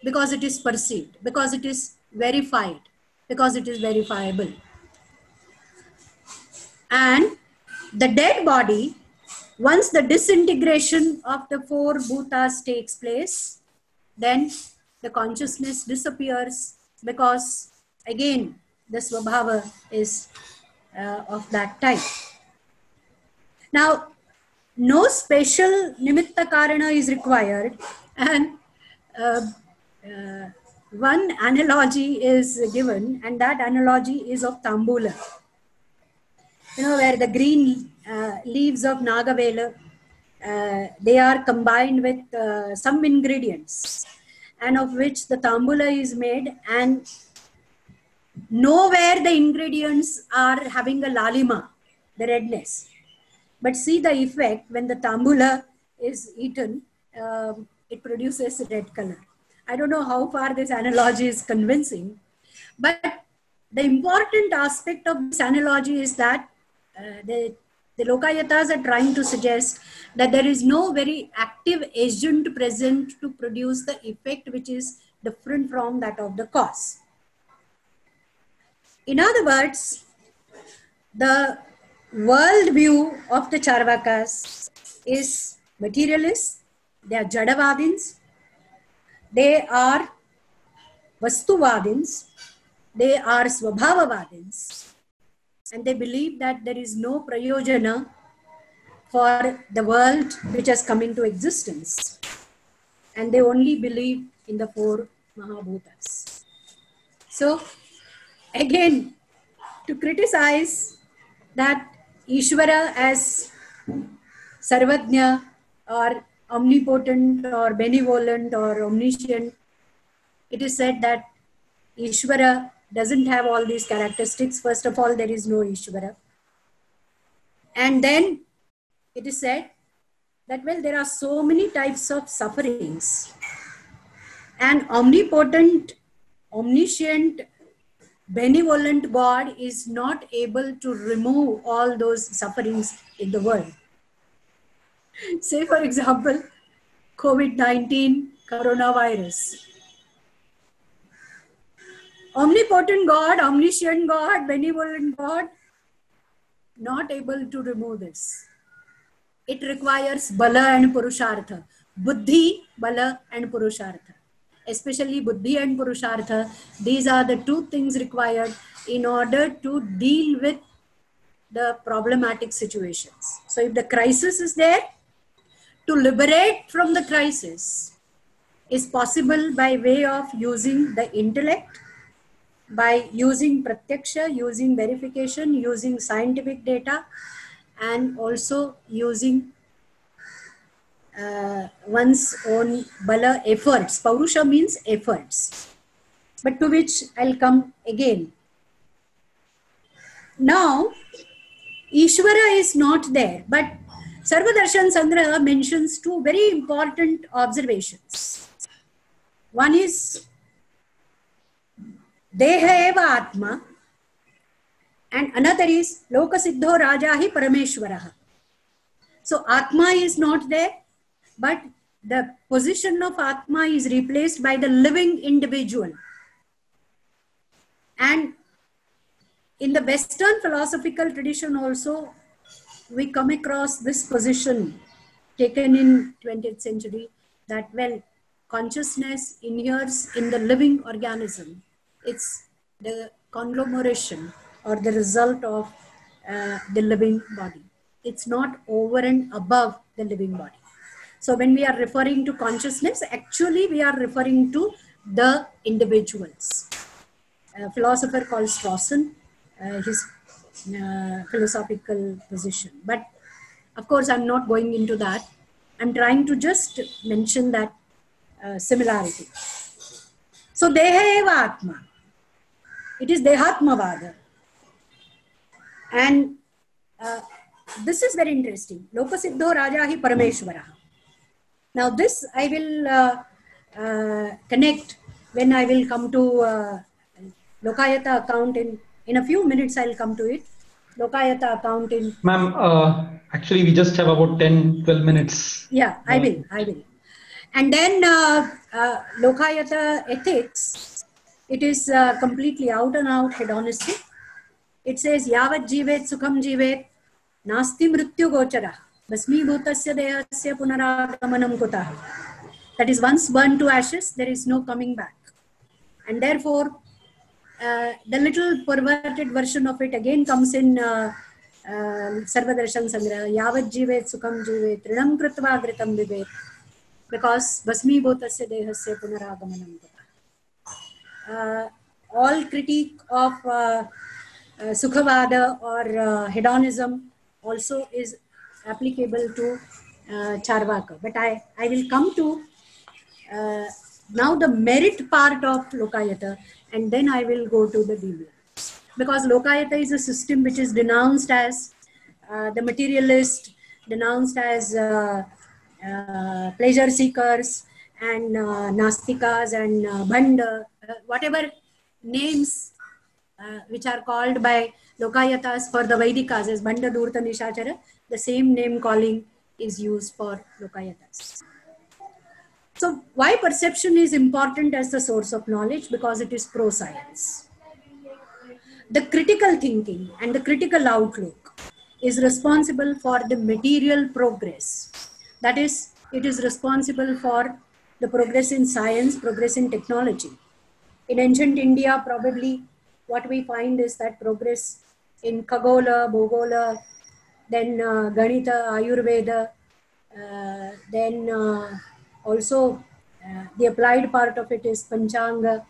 because it is perceived, because it is verified, because it is verifiable. And the dead body, once the disintegration of the four bhutas takes place, then the consciousness disappears because again the swabhava is uh, of that type. Now, no special nimitta karana is required and uh, uh, one analogy is given, and that analogy is of Tambula. You know, where the green uh, leaves of Nagavela, uh, they are combined with uh, some ingredients, and of which the Tambula is made, and nowhere the ingredients are having a lalima, the redness. But see the effect when the Tambula is eaten, um, it produces a red color. I don't know how far this analogy is convincing, but the important aspect of this analogy is that uh, the, the Lokayatas are trying to suggest that there is no very active agent present to produce the effect which is different from that of the cause. In other words, the world view of the Charvakas is materialist, they are Jadavadins, they are Vastuvadins, they are Svabhavavadins, and they believe that there is no prayojana for the world which has come into existence. And they only believe in the four Mahabhutas. So, again, to criticize that Ishvara as Sarvajna or omnipotent or benevolent or omniscient, it is said that Ishvara doesn't have all these characteristics. First of all, there is no Ishvara. And then it is said that, well, there are so many types of sufferings. And omnipotent, omniscient, benevolent God is not able to remove all those sufferings in the world. Say, for example, COVID 19 coronavirus. Omnipotent God, omniscient God, benevolent God, not able to remove this. It requires bala and purushartha, buddhi, bala, and purushartha. Especially buddhi and purushartha, these are the two things required in order to deal with the problematic situations. So, if the crisis is there, to liberate from the crisis is possible by way of using the intellect, by using pratyaksha, using verification, using scientific data, and also using uh, one's own bala efforts. Paurusha means efforts, but to which I'll come again. Now, Ishvara is not there, but Sarvadarshan Sangraha mentions two very important observations. One is Deha eva Atma. And another is Lokasiddho Raja hi Parameshwaraha. So Atma is not there, but the position of Atma is replaced by the living individual. And in the Western philosophical tradition also, we come across this position taken in 20th century that well, consciousness inheres in the living organism. It's the conglomeration or the result of uh, the living body. It's not over and above the living body. So when we are referring to consciousness, actually we are referring to the individuals. A philosopher called Strawson, uh, his uh, philosophical position. But of course, I'm not going into that. I'm trying to just mention that uh, similarity. So, Deha eva Atma. It is Dehatmavada. And uh, this is very interesting. Lokasiddho Raja hi Parameshwaraha. Now, this I will uh, uh, connect when I will come to uh, Lokayata account in, in a few minutes. I'll come to it. Lokayata account in. Ma'am, uh, actually, we just have about 10 12 minutes. Yeah, I will. I will. And then uh, uh, Lokayata ethics, it is uh, completely out and out hedonistic. It says, Yavat jivet sukham jivet nasti mrityu gochara भस्मीभूत देह से that is once burn to ashes there is no coming back and therefore the little perverted version of it again comes in Sarvadarshana Sangraha यीवे सुखम जीवे तृणम कृत्वा घृतम because भस्मीभूत देह से पुनरागमनम कुतः uh all critique of uh, uh, sukhavada or uh, hedonism also is applicable to uh, Charvaka. But I, I will come to uh, now the merit part of Lokayata and then I will go to the demerit. Because Lokayata is a system which is denounced as uh, the materialist, denounced as uh, uh, pleasure seekers and uh, Nastikas and uh, Bhanda, whatever names which are called by Lokayatas for the Vedikas as Bhanda Durta Nishachara, the same name calling is used for Lokayatas. So why perception is important as the source of knowledge? Because it is pro-science. The critical thinking and the critical outlook is responsible for the material progress. That is, it is responsible for the progress in science, progress in technology. In ancient India, probably what we find is that progress in Kagola, Bhugola, then uh, Ganita, Ayurveda, uh, then uh, also uh, the applied part of it is Panchanga.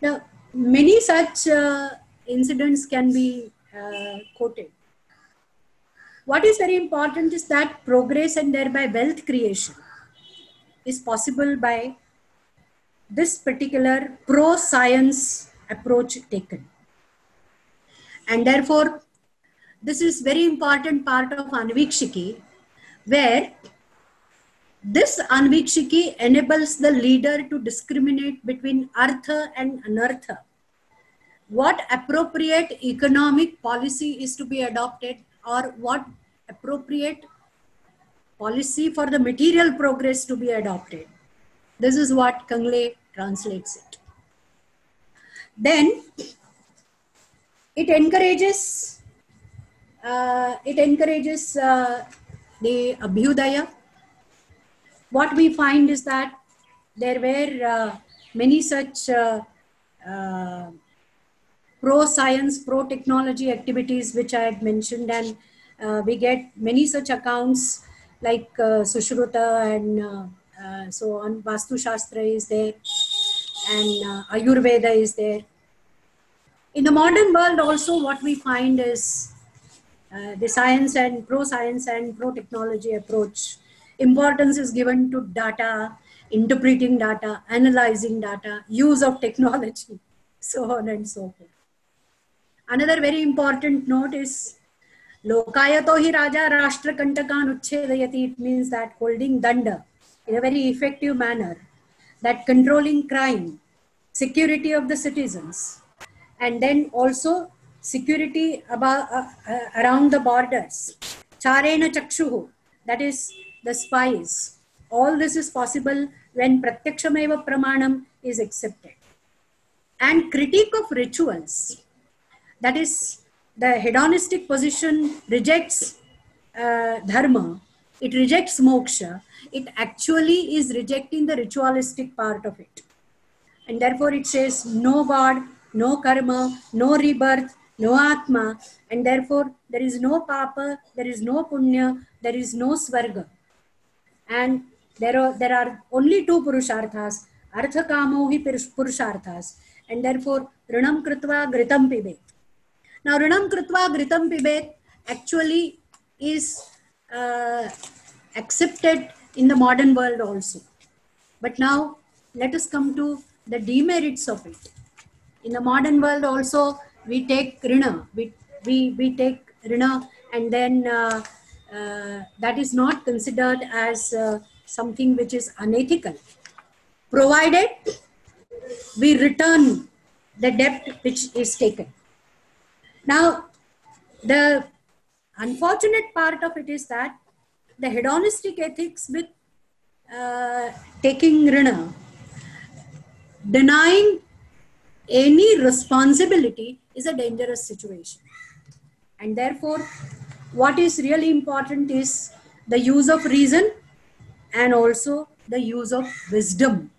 Now, many such uh, incidents can be uh, quoted. What is very important is that progress and thereby wealth creation is possible by this particular pro science approach taken. And therefore, this is very important part of Anvikshiki, where this Anvikshiki enables the leader to discriminate between Artha and Anartha. What appropriate economic policy is to be adopted or what appropriate policy for the material progress to be adopted. This is what Kangle translates it. Then it encourages uh, it encourages uh, the abhyudaya. What we find is that there were uh, many such uh, uh, pro-science, pro-technology activities which I had mentioned, and uh, we get many such accounts like Sushruta and so on. Vastu Shastra is there, and Ayurveda is there in the modern world also what we find is uh, the science and pro-science and pro-technology approach. Importance is given to data, interpreting data, analyzing data, use of technology, so on and so forth. Another very important note is Lokayato hi Raja Rashtra Kantakan Uchchedayati. It means that holding danda in a very effective manner, that controlling crime, security of the citizens, and then also security about, uh, uh, around the borders. Charena chakshuhu, that is the spies. All this is possible when pratyakshameva pramanam is accepted. And critique of rituals, that is the hedonistic position rejects uh, dharma, it rejects moksha, it actually is rejecting the ritualistic part of it. And therefore it says no God, no karma, no rebirth, no atma, and therefore there is no papa, there is no punya, there is no svarga. And there are, there are only two purusharthas, artha kamo hi purusharthas, and therefore rinam kritva ghritam pibet. Now rinam kritva ghritam pibet actually is uh, accepted in the modern world also. But now let us come to the demerits of it. In the modern world also, we take rina, we, we, we take rina and then uh, uh, that is not considered as uh, something which is unethical. Provided we return the debt which is taken. Now, the unfortunate part of it is that the hedonistic ethics with uh, taking rina, denying any responsibility is a dangerous situation. And therefore, what is really important is the use of reason and also the use of wisdom,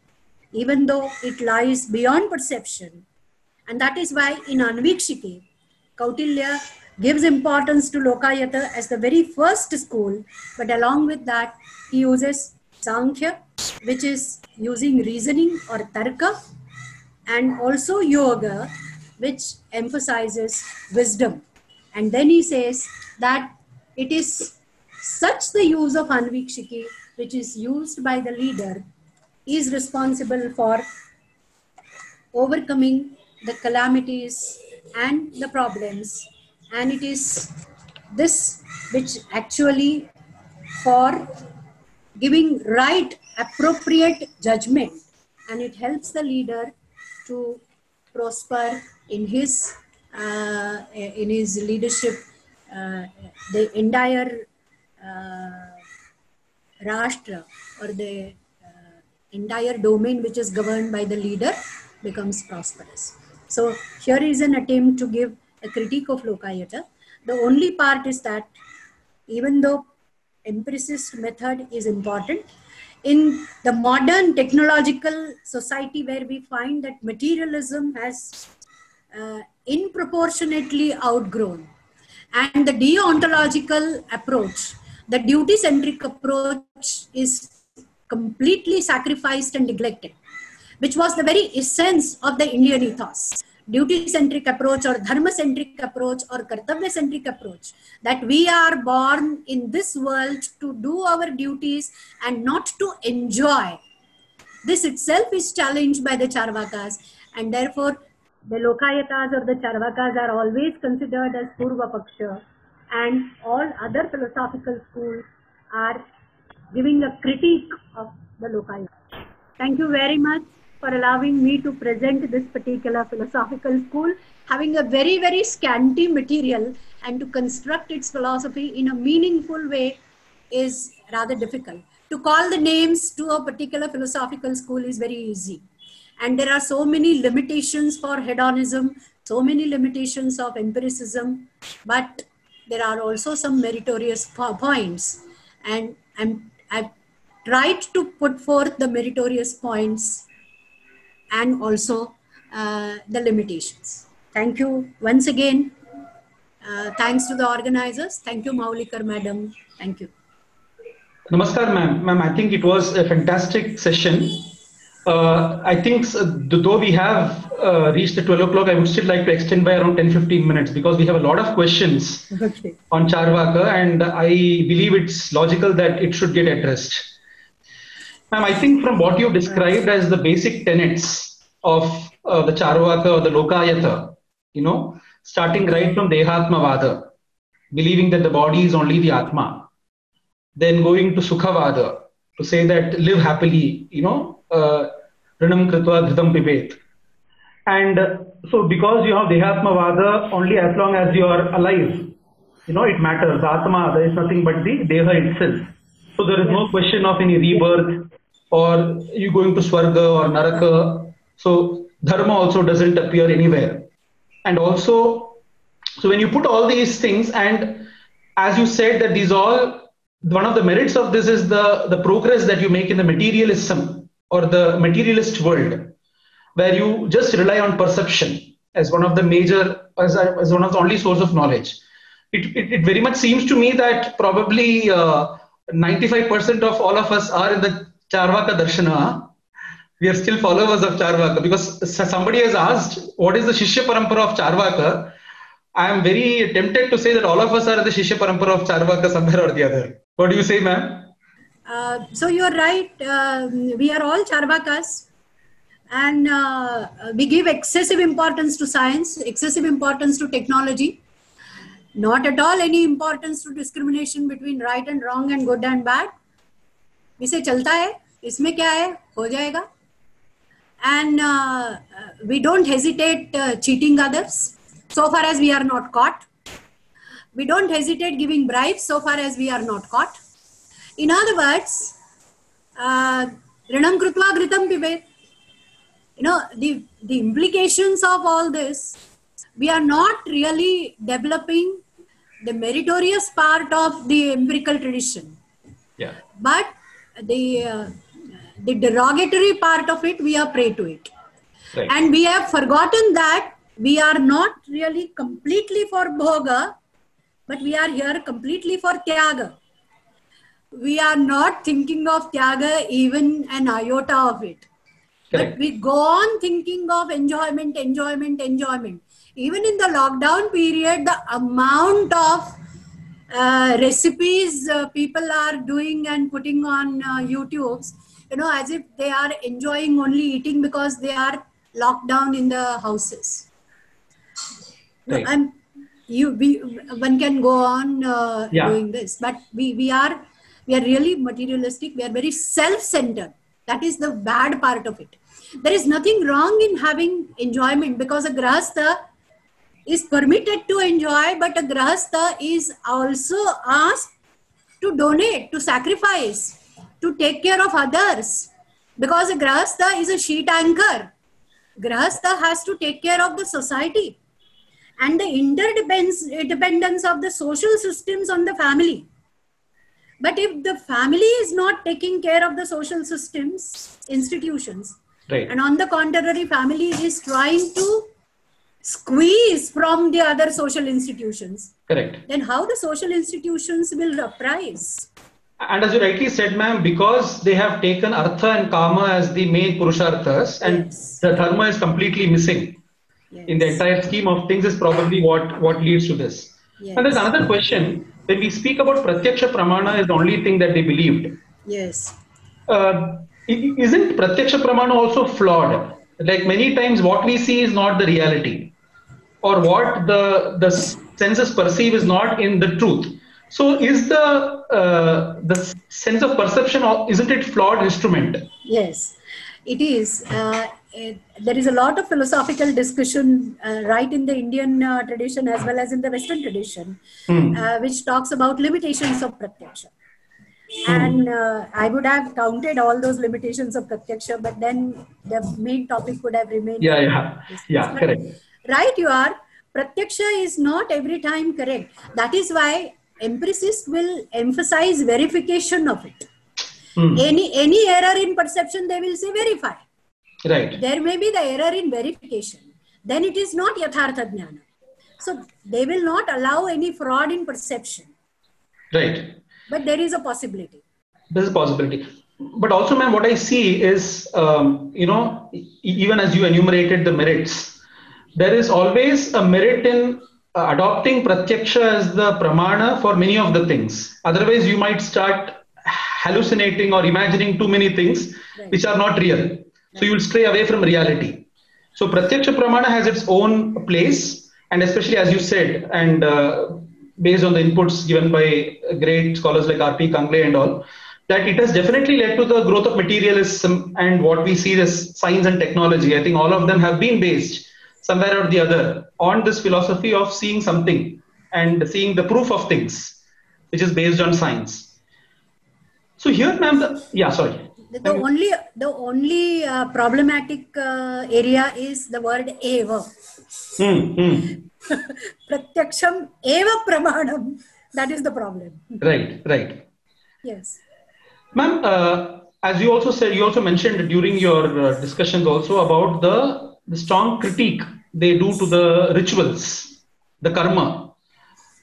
even though it lies beyond perception. And that is why in Anvikshiki, Kautilya gives importance to Lokayata as the very first school, but along with that, he uses Sankhya, which is using reasoning or Tarka, and also Yoga, which emphasizes wisdom. And then he says that it is such the use of Anvikshiki, which is used by the leader, is responsible for overcoming the calamities and the problems and it is this which actually for giving right appropriate judgment and it helps the leader to prosper in his uh, in his leadership uh, the entire uh, rashtra or the uh, entire domain which is governed by the leader becomes prosperous so here is an attempt to give a critique of Lokayata. The only part is that even though empiricist method is important, in the modern technological society where we find that materialism has uh, inproportionately outgrown. And the deontological approach, the duty-centric approach is completely sacrificed and neglected, which was the very essence of the Indian ethos duty centric approach or dharma centric approach or kartavya centric approach that we are born in this world to do our duties and not to enjoy. This itself is challenged by the charvakas and therefore the lokayatas or the charvakas are always considered as purva paksha and all other philosophical schools are giving a critique of the lokayatas. Thank you very much for allowing me to present this particular philosophical school, having a very, very scanty material and to construct its philosophy in a meaningful way is rather difficult. To call the names to a particular philosophical school is very easy. And there are so many limitations for hedonism, so many limitations of empiricism, but there are also some meritorious points. And I'm, I've tried to put forth the meritorious points and also uh, the limitations. Thank you once again. Uh, thanks to the organizers. Thank you, Maulikar madam. Thank you. Namaskar, ma'am. Ma'am, I think it was a fantastic session. Uh, I think uh, though we have uh, reached the 12 o'clock, I would still like to extend by around 10 15 minutes because we have a lot of questions okay. on Charvaka, and I believe it's logical that it should get addressed. Ma'am, I think from what you've described as the basic tenets of uh, the Charvaka or the Lokayata, you know, starting right from Dehatmavada, believing that the body is only the Atma, then going to Sukhavada, to say that live happily, you know, uh, Rinam Kritva Ghritam Pibet, And uh, so because you have Dehatmavada, only as long as you are alive, you know, it matters. The Atma, there is nothing but the Deha itself. So there is no question of any rebirth or you going to Swarga or Naraka. So Dharma also doesn't appear anywhere. And also, so when you put all these things and as you said that these all, one of the merits of this is the, the progress that you make in the materialism or the materialist world where you just rely on perception as one of the major, as, as one of the only source of knowledge. It, it, it very much seems to me that probably uh, 95% of all of us are in the Charvaka Darshana. We are still followers of Charvaka because somebody has asked, what is the Shishya Parampara of Charvaka? I am very tempted to say that all of us are the Shishya Parampara of Charvaka somewhere or the other. What do you say, ma'am? Uh, so you're right. Uh, we are all Charvakas and uh, we give excessive importance to science, excessive importance to technology, not at all any importance to discrimination between right and wrong and good and bad. इसे चलता है इसमें क्या है हो जाएगा। And uh, uh, we don't hesitate uh, cheating others. So far as we are not caught. We don't hesitate giving bribes so far as we are not caught. In other words rinam krutva ghritam pibet you know the the implications of all this we are not really developing the meritorious part of the empirical tradition. Yeah. But the uh, the derogatory part of it we are prey to it right. and we have forgotten that we are not really completely for bhoga but we are here completely for tyaga we are not thinking of tyaga even an iota of it Correct. but we go on thinking of enjoyment, enjoyment, enjoyment. Even in the lockdown period, the amount of uh, recipes uh, people are doing and putting on uh, YouTube's, you know, as if they are enjoying only eating because they are locked down in the houses. No, Right. and you, we, one can go on uh, Yeah. doing this, but we, we are, we are really materialistic. We are very self-centered. That is the bad part of it. There is nothing wrong in having enjoyment because a grahastha is permitted to enjoy, but a grahastha is also asked to donate, to sacrifice, to take care of others. Because a grahastha is a sheet anchor. Grahastha has to take care of the society and the interdependence dependence of the social systems on the family. But if the family is not taking care of the social systems, institutions, Right. and on the contrary, family is trying to squeeze from the other social institutions, Correct. then how the social institutions will uprise? And as you rightly said, ma'am, because they have taken Artha and Kama as the main Purusharthas and Yes. the Dharma is completely missing in the entire scheme of things is probably what, what leads to this. Yes. And there's another question. When we speak about Pratyaksha Pramana is the only thing that they believed. Yes. Uh, isn't Pratyaksha Pramana also flawed? Like many times what we see is not the reality or what the, the senses perceive is not in the truth. So is the, uh, the sense of perception, isn't it flawed instrument? Yes, it is. Uh, it, there is a lot of philosophical discussion uh, right in the Indian uh, tradition as well as in the Western tradition, Hmm. uh, which talks about limitations of pratyaksha. And uh, I would have counted all those limitations of pratyaksha, but then the main topic would have remained. Yeah, yeah, yeah, But correct. Right, you are. Pratyaksha is not every time correct. That is why empiricists will emphasize verification of it. Hmm. Any any error in perception, they will say verify. Right. There may be the error in verification. Then it is not yathartha jnana. So they will not allow any fraud in perception. Right. But there is a possibility. There's a possibility. But also, ma'am, what I see is, um, you know, even as you enumerated the merits, there is always a merit in uh, adopting pratyaksha as the pramana for many of the things. Otherwise, you might start hallucinating or imagining too many things Right. which are not real. So you will stray away from reality. So pratyaksha pramana has its own place, and especially as you said, and uh, based on the inputs given by great scholars like R.P. Kangle and all, that it has definitely led to the growth of materialism and what we see as science and technology. I think all of them have been based somewhere or the other on this philosophy of seeing something and seeing the proof of things, which is based on science. So here, ma'am, the, yeah, sorry. The, only the only uh, problematic uh, area is the word eva. Hmm, hmm. Pratyaksham eva pramanam. That is the problem. Right, right. Yes. Ma'am, uh, as you also said, you also mentioned during your uh, discussions also about the, the strong critique they do to the rituals, the karma.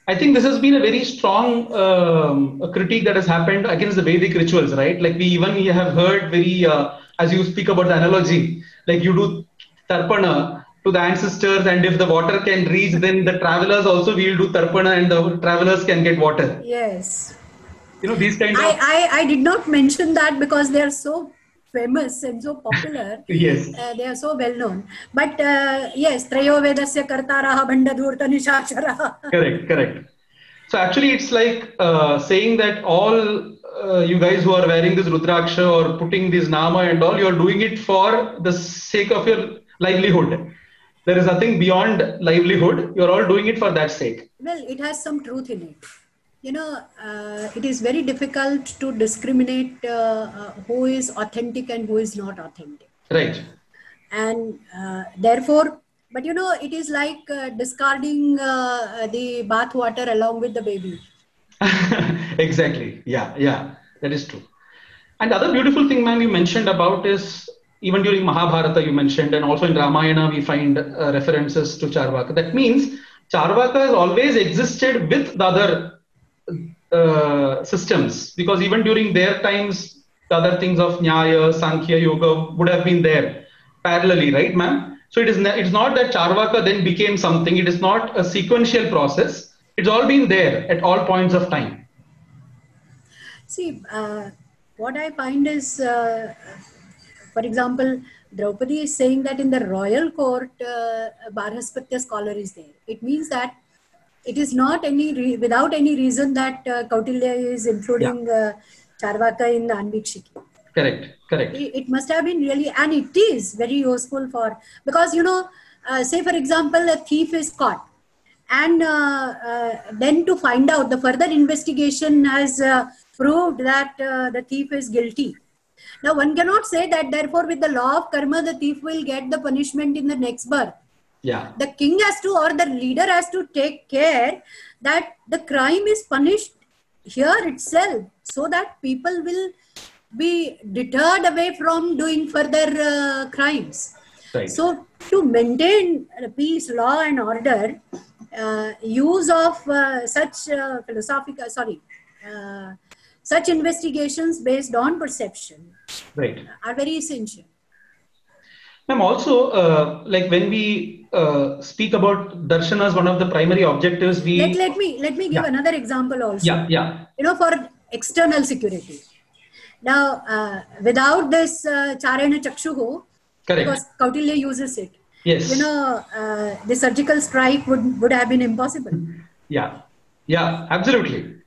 I think this has been a very strong um, a critique that has happened against the Vedic rituals, right? Like we even we have heard very, uh, as you speak about the analogy, like you do tarpana to the ancestors, and if the water can reach, then the travelers also will do tarpana, and the travelers can get water. Yes. You know these kind I, of I, I did not mention that because they are so famous and so popular. yes. Uh, they are so well known. But uh, yes, Trayo Vedasya Kartaraha Bhandadhurta Nishacharaha. correct correct so actually it's like uh, saying that all uh, you guys who are wearing this rudraksha or putting this nama and all you're doing it for the sake of your livelihood there is nothing beyond livelihood you're all doing it for that sake Well, it has some truth in it. You know, uh, it is very difficult to discriminate uh, uh, who is authentic and who is not authentic. right And uh, therefore, but you know, it is like uh, discarding uh, the bath water along with the baby. exactly yeah yeah that is true and the other beautiful thing ma'am you mentioned about is even during mahabharata you mentioned and also in ramayana we find uh, references to charvaka that means charvaka has always existed with the other uh, systems. Because even during their times the other things of nyaya sankhya yoga would have been there parallelly right ma'am? So it is it's not that charvaka then became something. It is not a sequential process. It's all been there at all points of time. See, uh, what I find is, uh, for example, Draupadi is saying that in the royal court, uh, Barhaspatya scholar is there. It means that it is not any re- without any reason that uh, Kautilya is including uh, Charvaka in the Anvikshiki. correct correct It, it must have been really, and it is very useful for because you know, uh, say for example, a thief is caught, and uh, uh, then to find out, the further investigation has uh, proved that uh, the thief is guilty. Now, one cannot say that therefore, with the law of karma, the thief will get the punishment in the next birth. Yeah The king has to, or the leader has to take care that the crime is punished here itself, so that people will be deterred away from doing further uh, crimes. right So, to maintain uh, peace, law, and order, uh, use of uh, such uh, philosophical, sorry, uh, such investigations based on perception right are very essential. Ma'am, also, uh, like when we uh, speak about darshan as one of the primary objectives we. Let, let me let me give Yeah. another example also. yeah, yeah, You know, for external security. Now, uh, without this uh, charena chakshuhu, correct. because Kautilya uses it, yes. you know, uh, the surgical strike would would have been impossible. yeah, yeah, absolutely.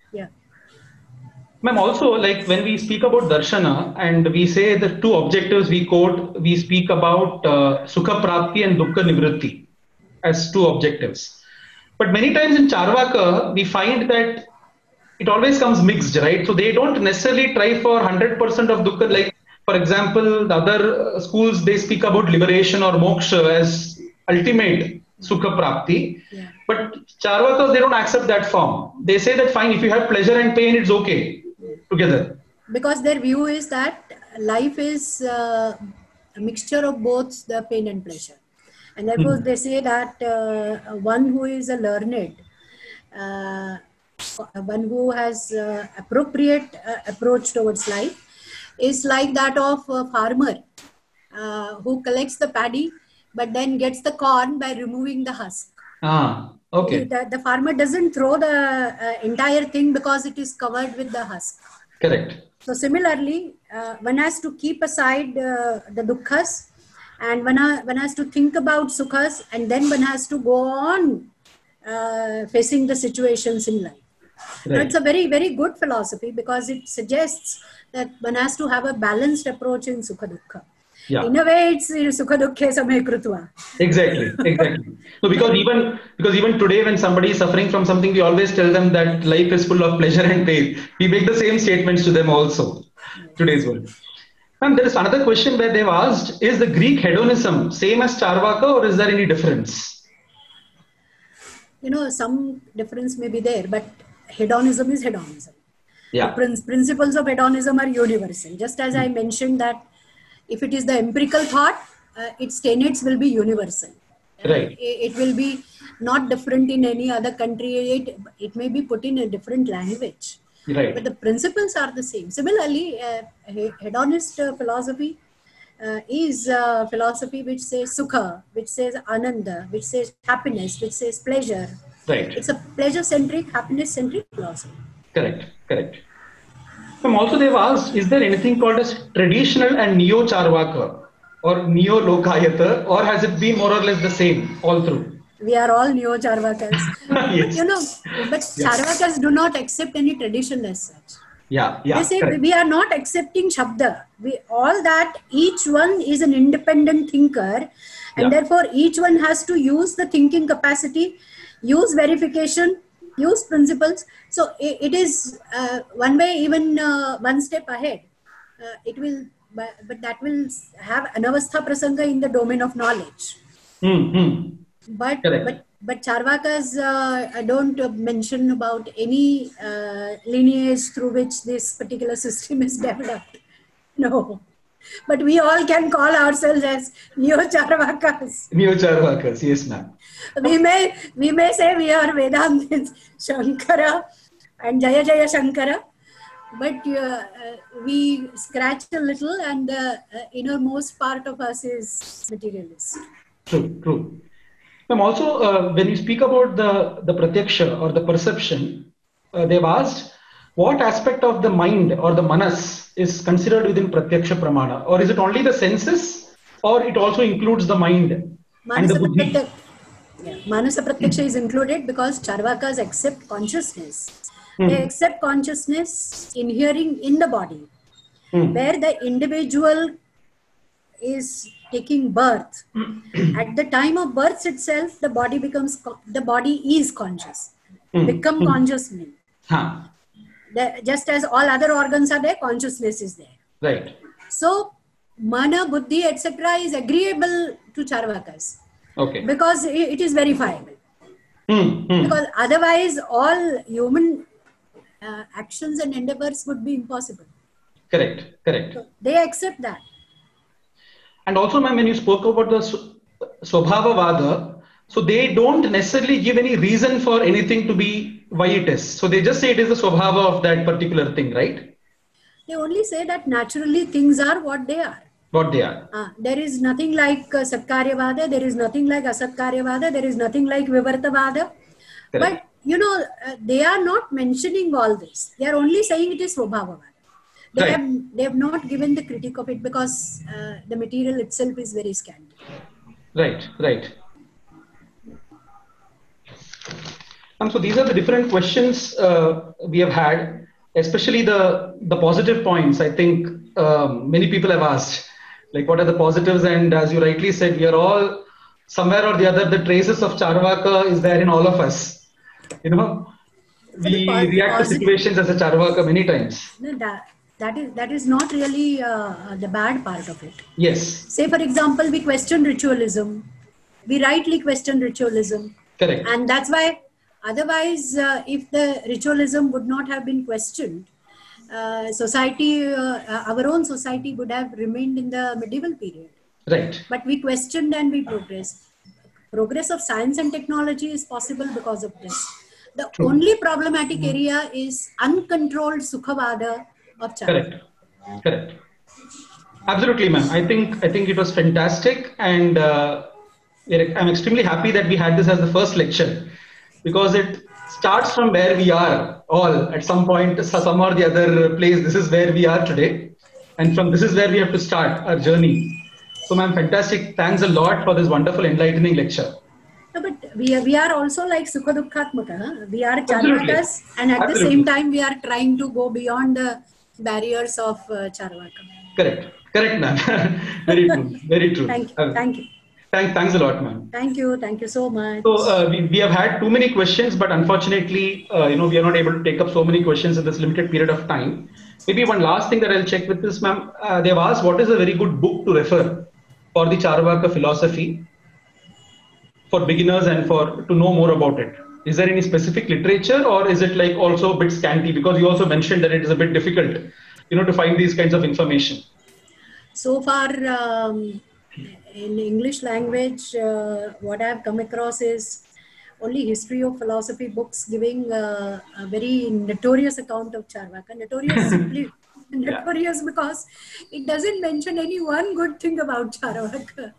Ma'am, also, like when we speak about darshana and we say the two objectives we quote, we speak about uh, sukha prapti and dukkha nivritti as two objectives. But many times in Charvaka, we find that it always comes mixed, right? So they don't necessarily try for 100% of dukkha. Like, for example, the other uh, schools, they speak about liberation or moksha as ultimate sukha prapti. Yeah. But Charvakas, they don't accept that form. They say that fine, if you have pleasure and pain, it's okay together. because their view is that life is uh, a mixture of both the pain and pleasure. And therefore they say that uh, one who is a learned uh, one who has uh, appropriate uh, approach towards life is like that of a farmer uh, who collects the paddy but then gets the corn by removing the husk. Ah, okay, the, the farmer doesn't throw the uh, entire thing because it is covered with the husk correct. so similarly, uh, one has to keep aside uh, the dukkhas and one, ha- one has to think about sukhas and then one has to go on uh, facing the situations in life. Now, it's a very, very good philosophy because it suggests that one has to have a balanced approach in Sukha Dukkha. Yeah. In a way, it's uh, Sukha Dukkhe Samay Krutva. Exactly, exactly. So because even because even today when somebody is suffering from something, we always tell them that life is full of pleasure and pain. We make the same statements to them also. Today's world. And there is another question where they've asked: Is the Greek hedonism same as Charvaka, or is there any difference? You know, some difference may be there, but hedonism is hedonism. Yeah. The prin- principles of hedonism are universal. Just as I mentioned that if it is the empirical thought, uh, its tenets will be universal. Right. It will be not different in any other country. It, it may be put in a different language. Right. But the principles are the same. Similarly, uh, hedonist uh, philosophy uh, is uh, philosophy which says sukha, which says ananda, which says happiness, which says pleasure. Right. It's a pleasure centric, happiness centric philosophy. Correct. Correct. Um, also, they've asked: Is there anything called as traditional and neo Charvaka or neo Lokayata, or has it been more or less the same all through? We are all neo Charvakas. yes. You know, but Charvakas do not accept any tradition as such. Yeah. Yeah. they say correct. we are not accepting Shabda. We all that each one is an independent thinker, and Yeah. therefore each one has to use the thinking capacity, use verification, use principles. So i- it is uh, one way, even uh, one step ahead. Uh, it will, but, but that will have anavastha prasanga in the domain of knowledge. Hmm, hmm. But Correct. but but Charvakas uh, don't mention about any uh, lineage through which this particular system is developed. No, but we all can call ourselves as neo Charvakas. Neo Charvakas. Yes, ma'am. We may we may say we are Vedanta Shankara and Jaya Jaya Shankara, but uh, uh, we scratch a little, and the uh, innermost part of us is materialist. True. True. Ma'am, also, uh, when you speak about the, the pratyaksha or the perception, uh, they've asked what aspect of the mind or the manas is considered within pratyaksha pramana, or is it only the senses, or it also includes the mind and Manasa the buddhi? Pratyaksha, yeah, Manasa Pratyaksha is included because Charvakas accept consciousness. They accept consciousness inhering in the body, Hmm. where the individual is taking birth. At the time of birth itself, the body becomes co- the body is conscious. Hmm. Become conscious mean. Huh. The, just as all other organs are there, consciousness is there. Right. So, mana, buddhi, etc., is agreeable to Charvakas Okay. because it is verifiable. Hmm. Hmm. Because otherwise, all human uh, actions and endeavors would be impossible. Correct. Correct. So they accept that. And also, ma'am, when you spoke about the Sw- Swabhavavada, so they don't necessarily give any reason for anything to be why it is. So they just say it is the Swabhava of that particular thing, right? They only say that naturally things are what they are. What they are. Uh, there is nothing like uh, Satkaryavada, there is nothing like Asatkaryavada, there is nothing like Vivartavada. But, you know, uh, they are not mentioning all this. They are only saying it is Swabhavavada. They, Right. have, they have not given the critique of it because uh, the material itself is very scanty. Right, right. Um, so these are the different questions uh, we have had, especially the the positive points. I think um, many people have asked, like what are the positives? And as you rightly said, we are all somewhere or the other. The traces of Charvaka is there in all of us. You know, we react to situations as a Charvaka many times. No, that, that, is, that is not really uh, the bad part of it. Yes, Say, for example, we question ritualism. We rightly question ritualism. correct. And that's why, otherwise, uh, if the ritualism would not have been questioned, uh, society, uh, our own society would have remained in the medieval period. Right. But we questioned and we progressed. Progress of science and technology is possible because of this. The only problematic area is uncontrolled sukhavada of China. Correct. Correct. Absolutely, ma'am. I think I think it was fantastic, and uh, I'm extremely happy that we had this as the first lecture because it starts from where we are all at some point, so- some or the other place. This is where we are today, and from this is where we have to start our journey. So, ma'am, fantastic. Thanks a lot for this wonderful, enlightening lecture. No, but we are, we are also like Sukha. Huh? We are Absolutely. Charvakas, and at the same time, we are trying to go beyond the barriers of uh, Charvaka. Correct. Correct, ma'am. very true. Very true. Thank you. Uh, Thank you. Thank- thanks a lot, ma'am. Thank you. Thank you so much. So uh, we, we have had too many questions, but unfortunately, uh, you know, we are not able to take up so many questions in this limited period of time. Maybe one last thing that I'll check with this, ma'am. Uh, they've asked what is a very good book to refer for the Charvaka philosophy for beginners and for to know more about it. Is there any specific literature, or is it like also a bit scanty? Because you also mentioned that it is a bit difficult, you know, to find these kinds of information. so far um, in english language uh, what i've come across is only history of philosophy books giving uh, a very notorious account of charvaka. Notorious simply notorious because it doesn't mention any one good thing about charvaka.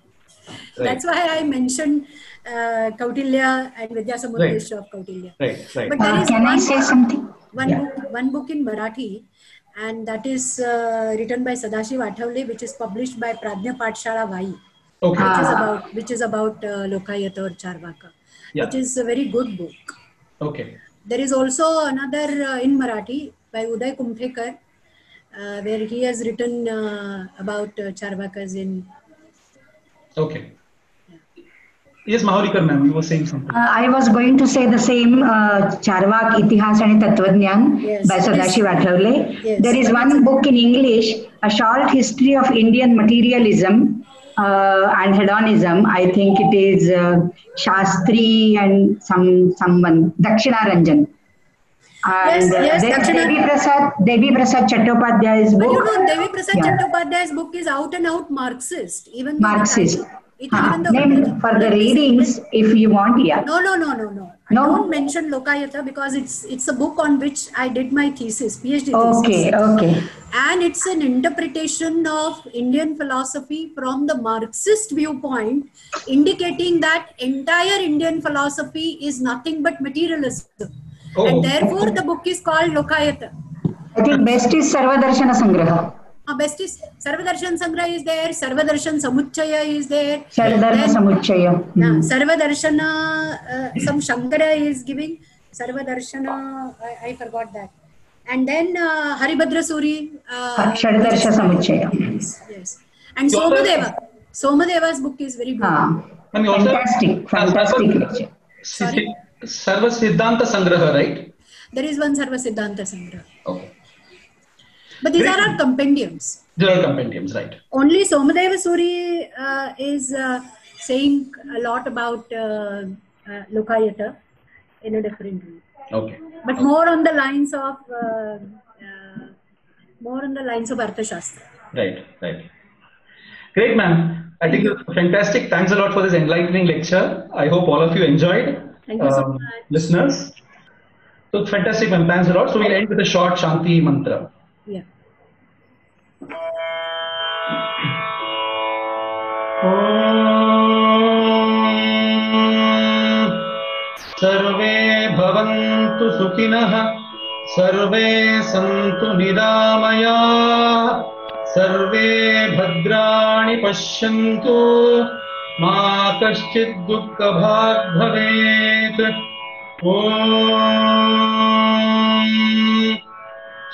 That's why i mentioned uh, kautilya and vidyasamudesha of kautilya. Right, right. but there Uh, is can I one say something? one Yeah. book, one book in Marathi, and that is uh, written by Sadashiv Athavle, which is published by Pradnya Pathshala Wai, Okay. which is Ah. about which is about uh, Lokayata or Charvaka, Yeah. which is a very good book. Okay. There is also another uh, in Marathi by Uday Kumthekar, uh, where he has written uh, about uh, Charvakas in. Okay. Yes, Mahalikar ma'am, you were saying something. Uh, I was going to say the same uh, Charvak Itihas and Tattvajnan Yes. by Sadashiv Athavle. Yes. There is one book in English, A Short History of Indian Materialism uh, and Hedonism. I think it is uh, Shastri and some someone, Dakshina Ranjan. And Yes, uh, yes, Dakshina- Devi Prasad, Devi Prasad Chattopadhyay's But you know, Devi Prasad Yeah. Chattopadhyay's book is out and out Marxist. Even Marxist. It- Huh. even ah, though- Name for the readings, if you want, yeah. No, no, no, no, no. I No? don't mention Lokayata because it's it's a book on which I did my thesis, PhD Okay, thesis. okay. And it's an interpretation of Indian philosophy from the Marxist viewpoint, indicating that entire Indian philosophy is nothing but materialism. Oh. And therefore, the book is called Lokayata. I think best is Sarvadarshana Sangraha. Uh, best is Sarvadarshan Sangraha is there, Sarvadarshan Samuchaya is there. Sharadharma Then- Samuchaya. Yeah, Hmm. Sarvadarshana, uh, some Shankara is giving Sarvadarshana, I, I forgot that. And then uh, Haribhadra Suri. Uh, Shaddarsha Samuchaya. Yes, yes. And Somadeva. Somadeva's book is very good. Ah, And also- fantastic, fantastic lecture. Sorry? Sarva Siddhanta Sangraha, right? There is one Sarva Siddhanta Sangra. Okay. But these are our compendiums. There are compendiums, right? Only Somadeva Suri uh, is uh, saying a lot about uh, uh, Lokayata in a different way. Okay. but more on the lines of uh, uh, more on the lines of Arthashastra. Right, right. Great, ma'am. I think it was fantastic. Thanks a lot for this enlightening lecture. I hope all of you enjoyed. Thank you so um, much. Listeners. So fantastic, ma'am. Thanks a lot. So we'll end with a short Shanti mantra. सर्वे भवन्तु सुखिनः सर्वे सन्तु निरामयाः सर्वे भद्राणि पश्यन्तु मा कश्चित् दुःखभाग् भवेत्। ॐ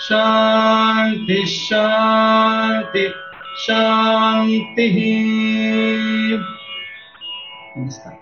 शान्ति शान्ति शान्तिः। नमस्कार